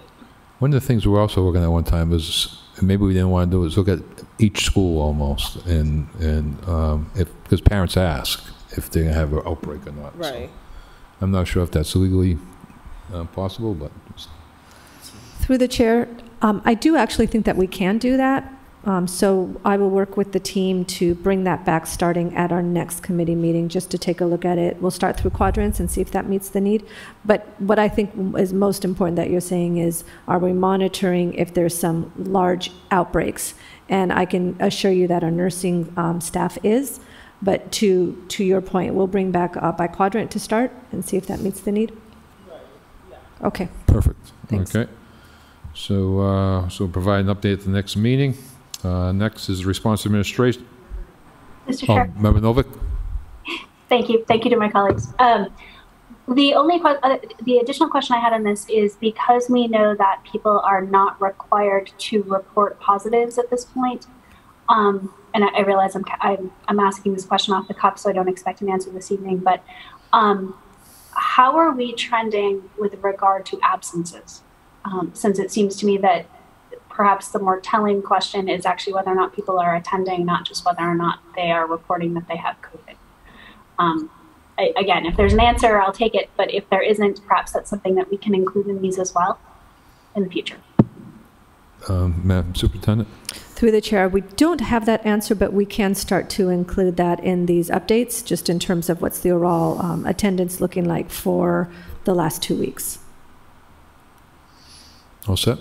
One of the things we were also looking at one time was, maybe we didn't want to do, is look at each school almost, and, and um, if, because parents ask if they're to have an outbreak or not. so Right. I'm not sure if that's legally uh, possible, but Through the chair, um, I do actually think that we can do that. Um, So I will work with the team to bring that back, starting at our next committee meeting, just to take a look at it. We'll start through quadrants and see if that meets the need. But what I think is most important that you're saying is, are we monitoring if there's some large outbreaks? And I can assure you that our nursing um, staff is. But to, to your point, we'll bring back uh, by quadrant to start and see if that meets the need. Okay. Perfect. Thanks. Okay. So, uh, so provide an update at the next meeting. Uh, Next is response administration. Mr. Oh, Chair. Member Novick? Thank you. Thank you to my colleagues. Um, the only uh, the additional question I had on this is because we know that people are not required to report positives at this point. Um, and I, I realize I'm, I'm I'm asking this question off the cuff, so I don't expect an answer this evening. But um, how are we trending with regard to absences? Um, since it seems to me that perhaps the more telling question is actually whether or not people are attending, not just whether or not they are reporting that they have COVID. Um, I, again, if there's an answer, I'll take it. But if there isn't, perhaps that's something that we can include in these as well in the future. Um, Madam Superintendent? Through the chair, we don't have that answer, but we can start to include that in these updates, just in terms of what's the overall um, attendance looking like for the last two weeks. All set?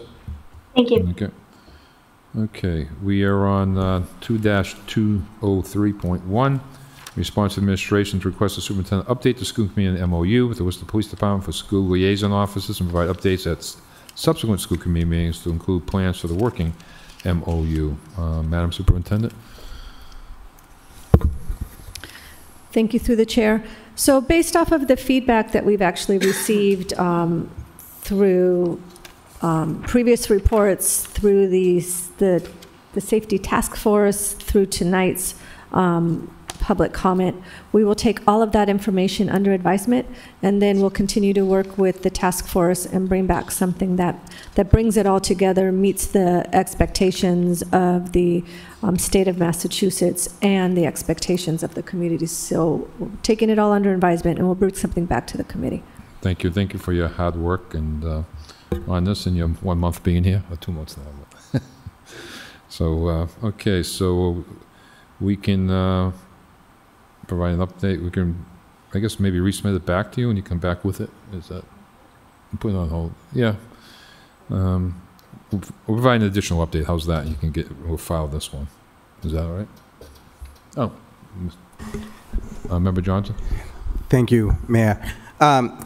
Thank you. Okay. Okay, we are on uh, 2-203.1. Response to administration to request the superintendent update the school committee and MOU with the Worcester Police Department for school liaison offices and provide updates at subsequent school committee meetings to include plans for the working MOU. Uh, Madam Superintendent? Thank you through the chair. So based off of the feedback that we've actually received um, through um, previous reports, through the, the, the safety task force, through tonight's um, public comment, we will take all of that information under advisement, and then we'll continue to work with the task force and bring back something that, that brings it all together, meets the expectations of the um, state of Massachusetts and the expectations of the community. So taking it all under advisement, and we'll bring something back to the committee. Thank you, thank you for your hard work and uh, on this and your one month being here, or two months now. So, uh, okay, so we can uh, provide an update, we can I guess maybe resubmit it back to you and you come back with it? Is that, put it on hold? Yeah. Um, We'll we'll provide an additional update. How's that? You can get, we'll file this one. Is that all right? Oh. Uh, Member Johnson? Thank you, Mayor. Um,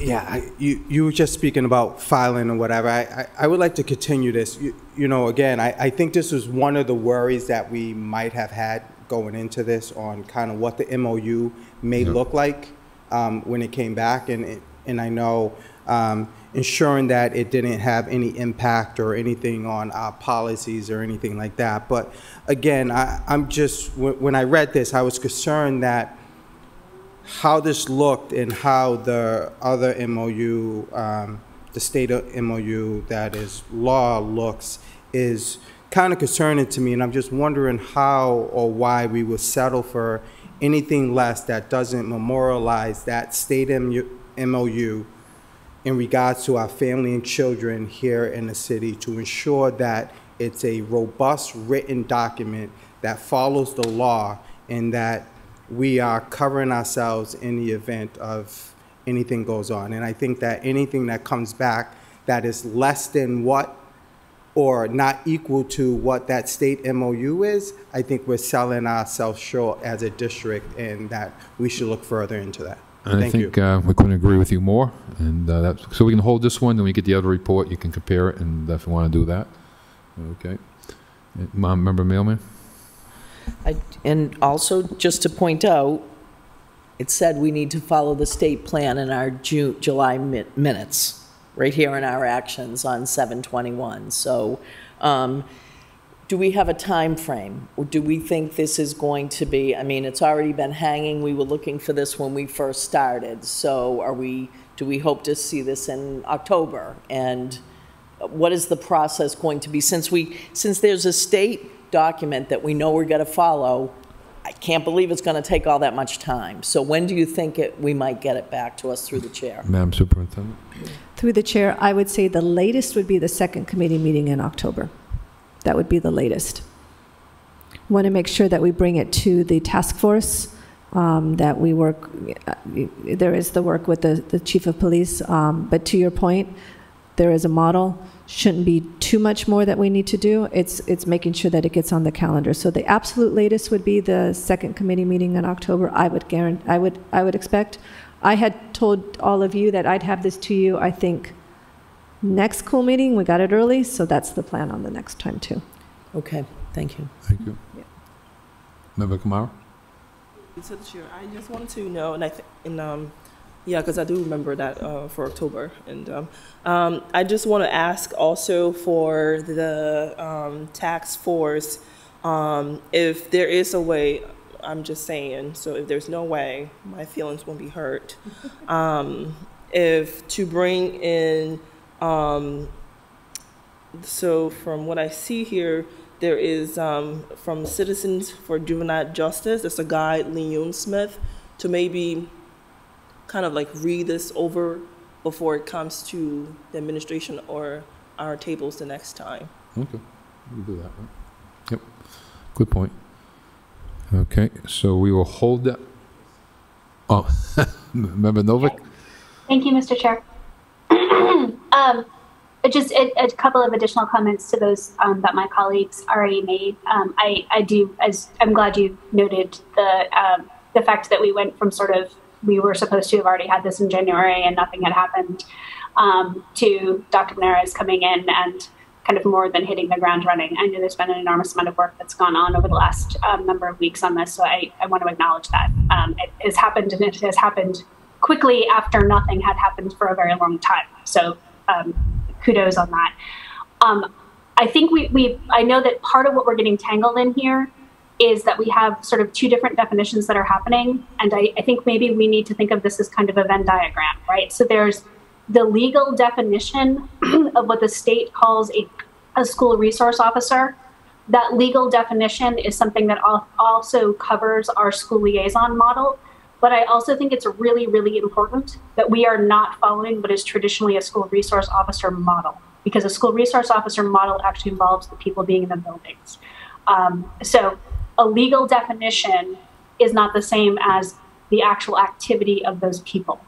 Yeah, I- you, you were just speaking about filing or whatever. I, I- I would like to continue this. You you know, again, I, I think this was one of the worries that we might have had going into this on kind of what the MOU may look like um, when it came back. And, it- and I know um, ensuring that it didn't have any impact or anything on our policies or anything like that. But again, I, I'm just, when I read this, I was concerned that how this looked and how the other MOU, um, the state of MOU that is law looks is kind of concerning to me, and I'm just wondering how or why we would settle for anything less that doesn't memorialize that state MOU in regards to our family and children here in the city to ensure that it's a robust written document that follows the law and that we are covering ourselves in the event of anything goes on. And I think that anything that comes back that is less than what or not equal to what that state MOU is, I think we're selling ourselves short as a district and that we should look further into that. And I Thank you. think uh, we couldn't agree with you more. And uh, so we can hold this one, then we get the other report, you can compare it, and if you want to do that. Okay. Uh, Member Mailman? I- And also, just to point out, it said we need to follow the state plan in our Ju, July mi- minutes, right here in our actions on 721. So, um, do we have a time frame, Or do we think this is going to be, I mean, it's already been hanging, we were looking for this when we first started. So are we, do we hope to see this in October? And what is the process going to be? Since we, since there's a state document that we know we're going to follow, I can't believe it's going to take all that much time. So when do you think it, we might get it back to us through the chair? Madam Superintendent? Through the chair, I would say the latest would be the second committee meeting in October. That would be the latest. Want to make sure that we bring it to the task force, um, that we work, uh, there is the work with the, the chief of police, um, but to your point, there is a model, shouldn't be too much more that we need to do. It's, it's making sure that it gets on the calendar. So the absolute latest would be the second committee meeting in October, I would guarantee, I would, I would expect. I had told all of you that I'd have this to you, I think, next cool meeting, we got it early, so that's the plan on the next time, too. Okay, thank you. Thank you. Member Kamara? To the chair, I just wanted to know, and I, th- and, um, yeah, because I do remember that, uh, for October, and, um, um, I just want to ask also for the, um, tax force, um, if there is a way, I'm just saying, so if there's no way, my feelings won't be hurt, um, if to bring in, um, so from what I see here, there is um, from Citizens for Juvenile Justice, there's a guy, Leon Smith, to maybe kind of like read this over before it comes to the administration or our tables the next time. Okay, we can do that, right? Yep, good point. Okay, so we will hold that. Oh, Member Novick? Thank you, Mr. Chair. um, just a, a couple of additional comments to those um, that my colleagues already made. Um, I, I do, as I'm glad you noted the um, the fact that we went from sort of we were supposed to have already had this in January and nothing had happened um, to Dr. Monárrez coming in and kind of more than hitting the ground running. I know there's been an enormous amount of work that's gone on over the last um, number of weeks on this, so I, I want to acknowledge that. Um, it has happened and it has happened quickly after nothing had happened for a very long time. So um, kudos on that. Um, I think we, we, I know that part of what we're getting tangled in here is that we have sort of two different definitions that are happening. And I, I think maybe we need to think of this as kind of a Venn diagram, right? So there's the legal definition of what the state calls a, a school resource officer. That legal definition is something that also covers our school liaison model. But I also think it's really, really important that we are not following what is traditionally a school resource officer model, because a school resource officer model actually involves the people being in the buildings. Um, so, a legal definition is not the same as the actual activity of those people.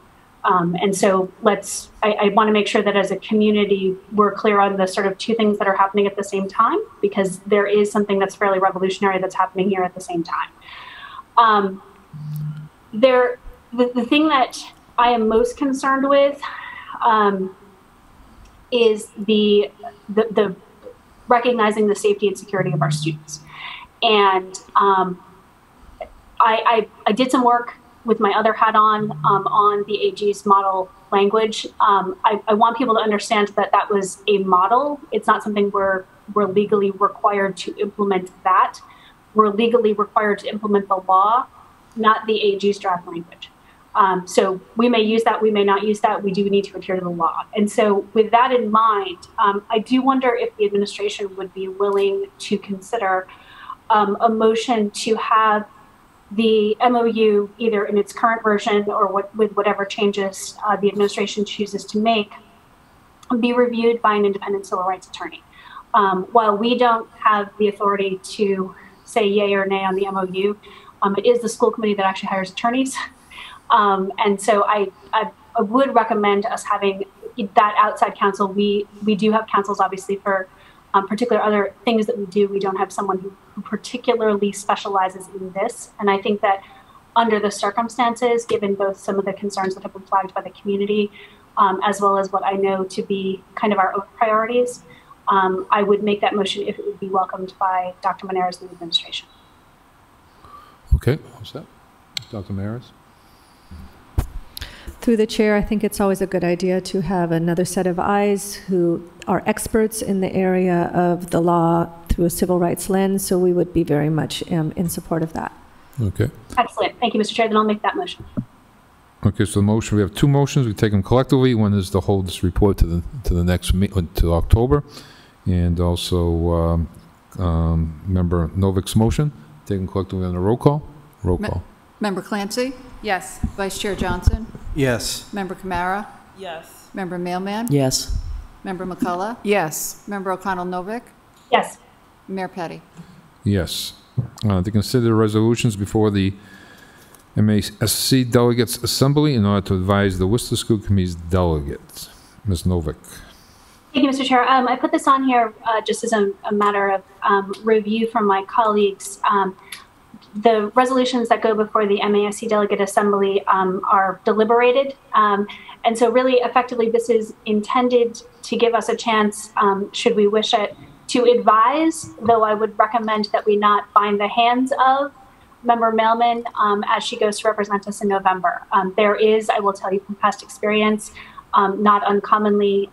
Um, and so let's, I, I want to make sure that as a community, we're clear on the sort of two things that are happening at the same time, because there is something that's fairly revolutionary that's happening here at the same time. Um, there, the, the thing that I am most concerned with um, is the, the, the recognizing the safety and security of our students. And um, I, I, I did some work with my other hat on um, on the AG's model language. Um, I, I, want people to understand that that was a model. It's not something we're we're legally required to implement that. We're legally required to implement the law, not the AG's draft language. Um, so we may use that, we may not use that. We do need to adhere to the law. And so, with that in mind, um, I do wonder if the administration would be willing to consider um, a motion to have the MOU, either in its current version or what, with whatever changes uh, the administration chooses to make, be reviewed by an independent civil rights attorney. Um, while we don't have the authority to say yay or nay on the MOU, um, it is the school committee that actually hires attorneys. Um, and so I, I, I, would recommend us having that outside counsel. We, we do have counsels, obviously, for um, particular other things that we do. We don't have someone who, who particularly specializes in this. And I think that under the circumstances, given both some of the concerns that have been flagged by the community, um, as well as what I know to be kind of our own priorities, um, I would make that motion if it would be welcomed by Dr. Monárrez and the administration. Okay, what's that? Dr. Monárrez? Through the chair, I think it's always a good idea to have another set of eyes who are experts in the area of the law through a civil rights lens, so we would be very much um, in support of that. Okay. Excellent. Thank you, Mr. Chair. Then I'll make that motion. Okay, so the motion, we have two motions, we take them collectively. One is to hold this report to the, to the next, meet to October, and also, um, um, Member Novick's motion, take them collectively on a roll call. Roll Me- call. Member Clancy? Yes. Vice Chair Johnson? Yes. Member Kamara? Yes. Member Mailman? Yes. Member McCullough? Yes. Member O'Connell Novick? Yes. Mayor Petty? Yes. Uh, to consider resolutions before the MASC Delegates Assembly in order to advise the Worcester School Committee's delegates. Ms. Novick. Thank you, Mr. Chair. Um, I put this on here uh, just as a, a matter of um, review from my colleagues. Um, the resolutions that go before the MASC Delegate Assembly um, are deliberated. Um, and so, really, effectively, this is intended to give us a chance, um, should we wish it, to advise, though I would recommend that we not bind the hands of Member Mailman um, as she goes to represent us in November. Um, there is, I will tell you from past experience, um, not uncommonly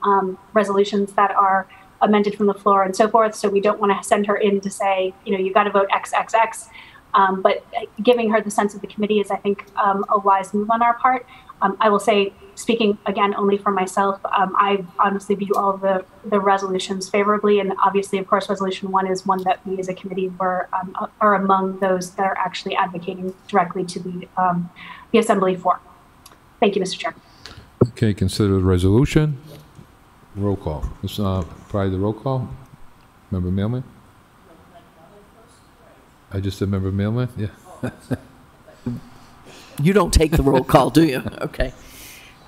resolutions that are amended from the floor and so forth. So we don't want to send her in to say, you know, you got to vote XXX. Um, but giving her the sense of the committee is, I think, um, a wise move on our part. Um, I will say, speaking again only for myself, um, I honestly view all the, the resolutions favorably. And obviously, of course, resolution one is one that we as a committee were, um, are among those that are actually advocating directly to the, um, the assembly for. Thank you, Mr. Chair. Okay, consider the resolution. Roll call. This, uh, prior to the roll call, Member Mailman? I just said member Mailman, yeah. You don't take the roll call, do you? Okay.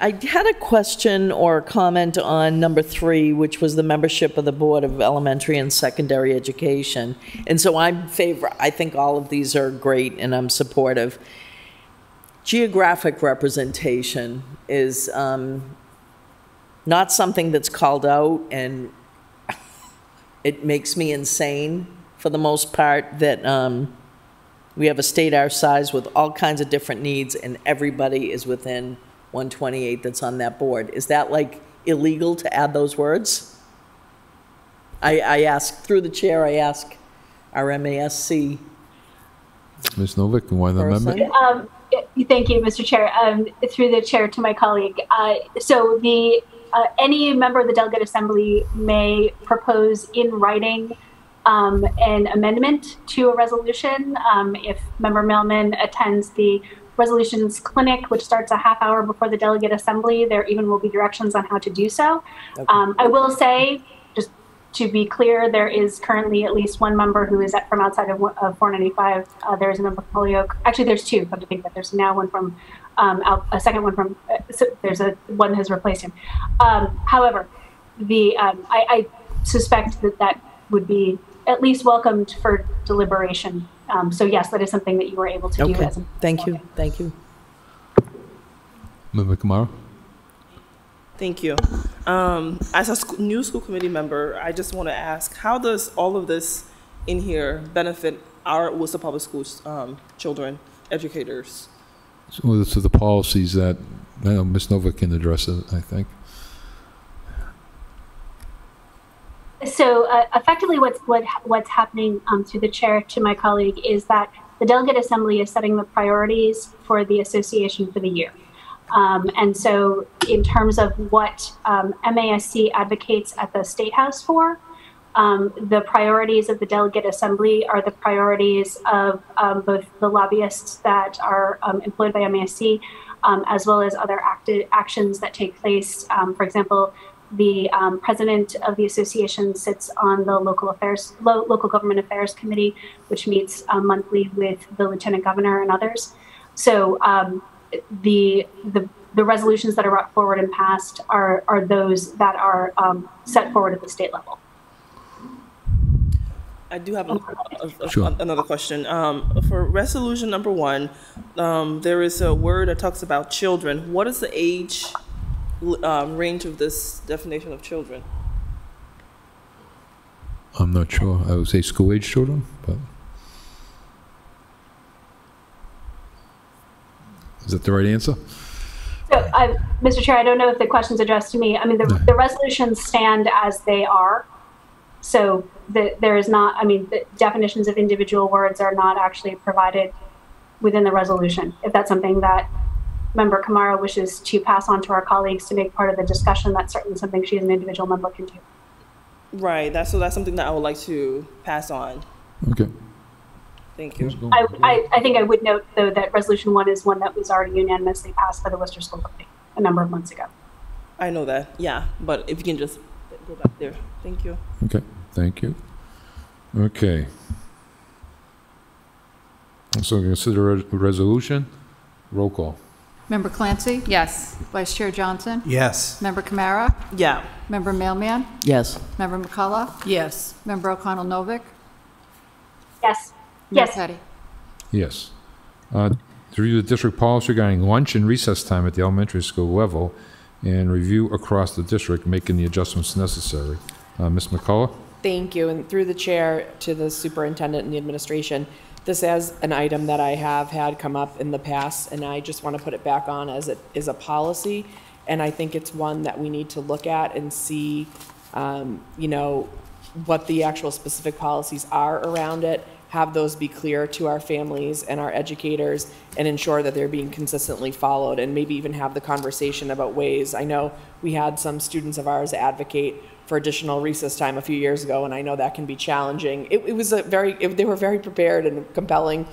I had a question or comment on number three, which was the membership of the Board of Elementary and Secondary Education. And so I'm favor, I think all of these are great and I'm supportive. Geographic representation is um, not something that's called out and it makes me insane for the most part that um, we have a state our size with all kinds of different needs and everybody is within 128 that's on that board. Is that like illegal to add those words? I, I ask, through the chair, I ask our MASC Ms. Novick, you want to amend it? Um, thank you, Mr. Chair. Um, through the chair to my colleague. Uh, so the uh, any member of the delegate assembly may propose in writing um, an amendment to a resolution. Um, if member Mailman attends the resolutions clinic, which starts a half hour before the delegate assembly, there even will be directions on how to do so. Okay. Um, I will say, just to be clear, there is currently at least one member who is at, from outside of, of 495. Uh, there is a member from Holyoke. Actually, there's two. Come to think that there's now one from um, out, a second one from. Uh, so there's a one has replaced him. Um, however, the um, I, I suspect that that would be at least welcomed for deliberation. Um, so yes, that is something that you were able to do. Okay, As a, thank you, thank you. Member Kamara? Thank you. Um, as a sc- new school committee member, I just want to ask, how does all of this in here benefit our Worcester Public Schools um, children, educators? So this are the policies that, I know Ms. Novick can address it, I think. So uh, effectively, what's what what's happening um, through the chair to my colleague is that the delegate assembly is setting the priorities for the association for the year. Um, and so, in terms of what um, MASC advocates at the State House for, um, the priorities of the delegate assembly are the priorities of um, both the lobbyists that are um, employed by MASC, um, as well as other acti- actions that take place. For example, the um, president of the association sits on the local affairs, lo- local government affairs committee, which meets um, monthly with the lieutenant governor and others. So um, the the the resolutions that are brought forward and passed are are those that are um, set forward at the state level. I do have a, a- a- Sure. another question. Um, for resolution number one, um, there is a word that talks about children. What is the age l- um, range of this definition of children? I'm not sure. I would say school-age children, but... Is that the right answer? So, I, Mr. Chair, I don't know if the question's addressed to me. I mean, the, the resolutions stand as they are. So the, there is not, I mean, the definitions of individual words are not actually provided within the resolution. If that's something that Member Kamara wishes to pass on to our colleagues to make part of the discussion, that's certainly something she as an individual member can do. Right. That's so. That's something that I would like to pass on. Okay. Thank you. I, I, I think I would note, though, that Resolution 1 is one that was already unanimously passed by the Worcester School Committee a number of months ago. I know that. Yeah, but if you can just go back there. Thank you. Okay, thank you. Okay. So consider a resolution. Roll call. Member Clancy? Yes. Vice Chair Johnson? Yes. Member Kamara? Yeah. Member Mailman? Yes. Member McCullough? Yes. Member O'Connell Novick? Yes. Mayor Yes. Petty? Yes. Uh, To review the district policy regarding lunch and recess time at the elementary school level and review across the district, making the adjustments necessary. Uh, Ms. McCullough? Thank you, and through the chair to the superintendent and the administration, this is an item that I have had come up in the past, and I just want to put it back on as it is a policy. And I think it's one that we need to look at and see, um, you know, what the actual specific policies are around it, have those be clear to our families and our educators, and ensure that they're being consistently followed, and maybe even have the conversation about ways. I know we had some students of ours advocate for additional recess time a few years ago, and I know that can be challenging. It, it was a very, it, they were very prepared and compelling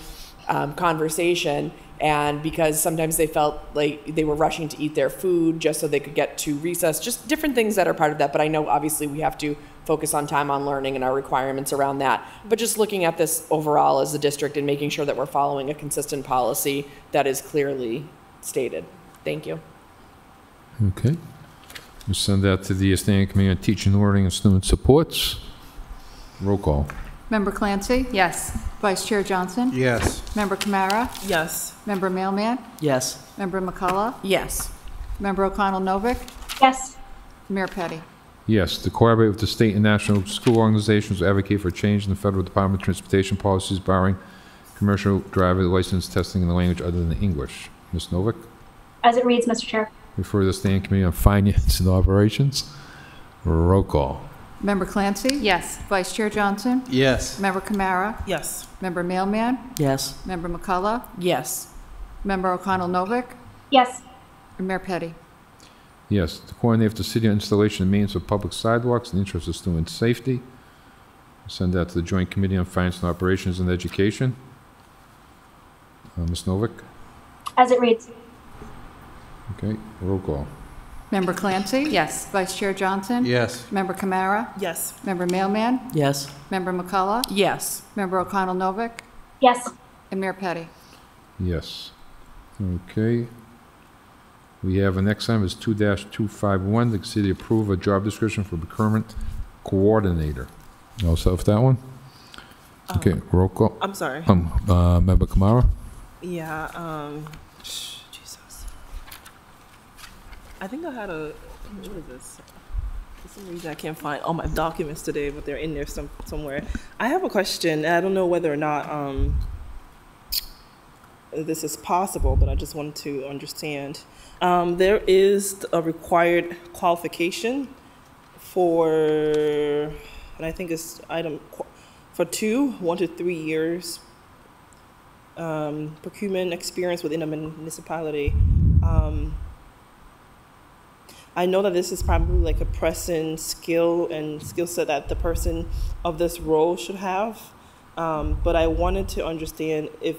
um, conversation, and because sometimes they felt like they were rushing to eat their food just so they could get to recess, just different things that are part of that. But I know obviously we have to focus on time on learning and our requirements around that. But just looking at this overall as a district and making sure that we're following a consistent policy that is clearly stated. Thank you. Okay. We send that to the Standing Committee on Teaching, Learning, and Student Supports. Roll call. Member Clancy? Yes. Vice Chair Johnson? Yes. Member Kamara? Yes. Member Mailman? Yes. Member McCullough? Yes. Member O'Connell Novick? Yes. Mayor Petty? Yes, to collaborate with the state and national school organizations to advocate for change in the federal Department of Transportation policies barring commercial driver license testing in the language other than English. Ms. Novick, As it reads, Mr. Chair. Refer to the Standing Committee on Finance and Operations. Roll call. Member Clancy? Yes. Vice Chair Johnson? Yes. Member Kamara? Yes. Member Mailman? Yes. Member McCullough? Yes. Member O'Connell Novick? Yes. And Mayor Petty? Yes, to coordinate with the city on installation and maintenance of public sidewalks in the interest of student safety. Send that to the Joint Committee on Finance and Operations and Education. Uh, Ms. Novick? As it reads. Okay, roll call. Member Clancy? Yes. Vice Chair Johnson? Yes. Member Kamara? Yes. Member Mailman? Yes. Member McCullough? Yes. Member O'Connell Novick? Yes. And Mayor Petty? Yes. Okay. We have, the next item is 2-251, the consider approve a job description for procurement coordinator. All set with that one? Okay, roll call. I'm sorry. Um, uh, Member Kamara? Yeah, um, I think I had a, what is this? For some reason, I can't find all my documents today, but they're in there some, somewhere. I have a question, I don't know whether or not, um, this is possible, but I just wanted to understand. Um, there is a required qualification for, and I think it's item, for two, one to three years um, procurement experience within a municipality. Um, I know that this is probably like a pressing skill and skill set that the person of this role should have. Um, but I wanted to understand if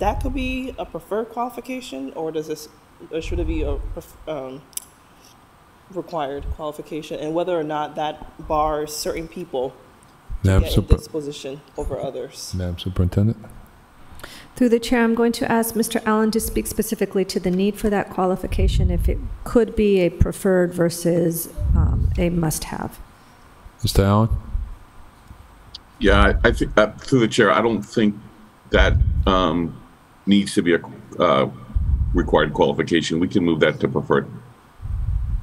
that could be a preferred qualification, or does this, or should it be a um, required qualification, and whether or not that bars certain people to Madam get Super- this position over others. Madam Superintendent? Through the chair, I'm going to ask Mr. Allen to speak specifically to the need for that qualification, if it could be a preferred versus um, a must-have. Mr. Allen? Yeah, I I think, uh, through the chair, I don't think that um, needs to be a uh, required qualification. We can move that to preferred.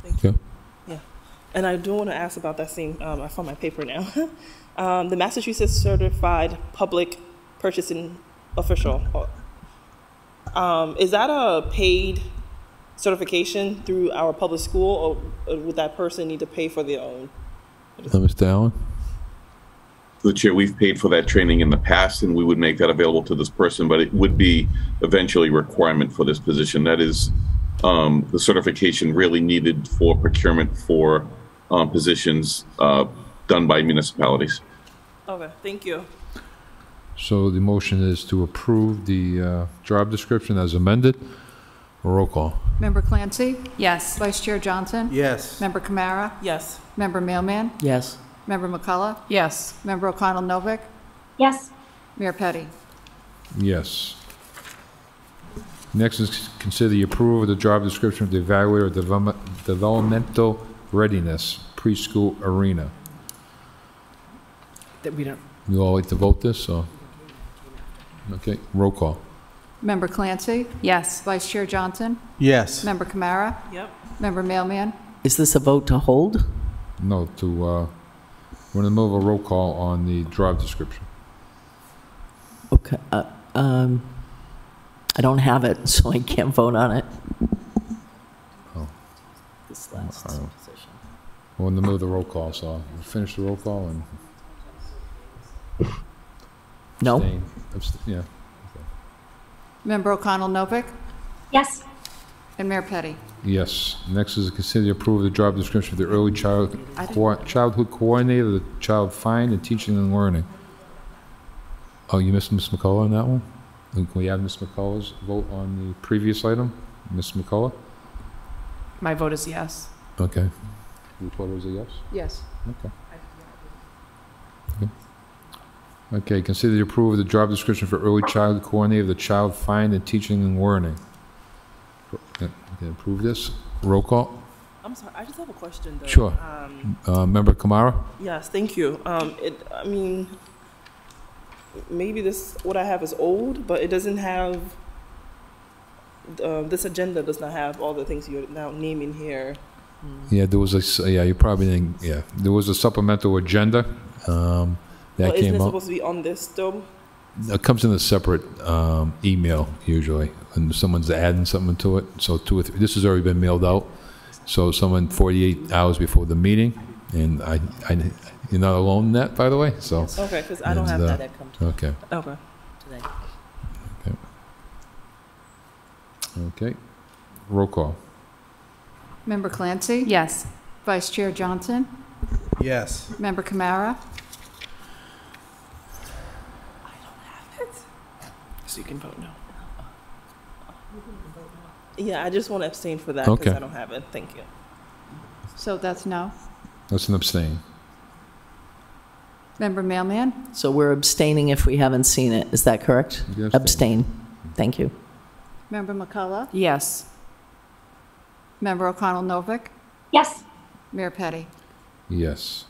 Thank you. Yeah, and I do want to ask about that same. Um, I found my paper now. um, the Massachusetts Certified Public Purchasing Official. Um, is that a paid certification through our public school, or, or would that person need to pay for their own? Uh, Mr. Allen? The chair, we've paid for that training in the past, and we would make that available to this person, but it would be eventually a requirement for this position. That is um, the certification really needed for procurement for um, positions uh, done by municipalities. Okay, thank you. So the motion is to approve the uh, job description as amended. Roll call. Member Clancy? Yes. Vice Chair Johnson? Yes. Member Kamara? Yes. Member Mailman? Yes. Member McCullough? Yes. Member O'Connell Novick? Yes. Mayor Petty? Yes. Next is consider the approval of the job description of the evaluator of development- developmental readiness preschool arena. That we don't. You all like to vote this, or? Okay, roll call. Member Clancy? Yes. Vice Chair Johnson? Yes. Member Kamara? Yep. Member Mailman? Is this a vote to hold? No, to, uh, we're in the middle of a roll call on the job description. Okay. uh, um, I don't have it, so I can't vote on it. Oh. This last Uh, position. We're in the middle of the roll call, so we'll finish the roll call and. No? abstain. Abst- Yeah. Member O'Connell Novick? Yes. And Mayor Petty? Yes. Next is consider the approval of the job description for the early child, co- childhood coordinator, of the child find and teaching and learning. Oh, you missed Ms. McCullough on that one? Can we have Ms. McCullough's vote on the previous item? Ms. McCullough? My vote is yes. Okay. You thought it was a yes? Yes. Okay. Okay. Okay, consider the approval of the job description for early child coordinator of the child find and teaching and learning. Okay, approve this. Roll call? I'm sorry. I just have a question though. Sure. Um, Uh, Member Kamara? Yes, thank you. Um, it, I mean, maybe this, what I have is old, but it doesn't have, uh, this agenda does not have all the things you're now naming here. Yeah, there was a, yeah, you probably didn't, yeah, there was a supplemental agenda, um, that Well, isn't came it up. supposed to be on this though? It comes in a separate, um, email usually, and someone's adding something to it, so two or three, this has already been mailed out. So someone forty-eight hours before the meeting, and I, I, you're not alone in that, by the way, so. Okay, because I don't have and, uh, that. Okay, Okay. Today. okay. Roll call. Member Clancy? Yes. Vice Chair Johnson? Yes. Member Kamara? So you can vote no. Yeah, I just want to abstain for that because Okay. I don't have it. Thank you. So that's no. That's an abstain. Member Mailman? So we're abstaining if we haven't seen it, is that correct? You abstain. Abstain. Thank you. Member McCullough? Yes. Member O'Connell Novick? Yes. Mayor Petty? Yes.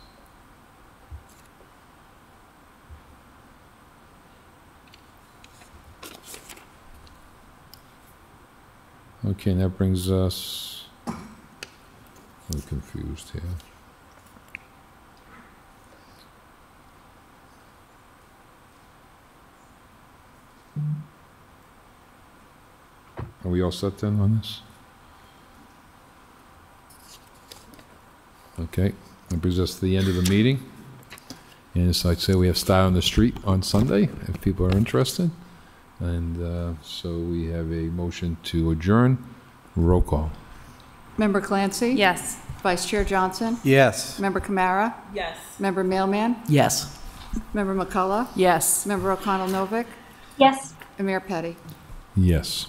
Okay, and that brings us, I'm confused here. Are we all set then on this? Okay, that brings us to the end of the meeting. And as I say, we have Style on the Street on Sunday, if people are interested. And uh, so we have a motion to adjourn. Roll call. Member Clancy? Yes. Vice Chair Johnson? Yes. Member Kamara? Yes. Member Mailman? Yes. Member McCullough? Yes. Member O'Connell Novick? Yes. And Mayor Petty? Yes.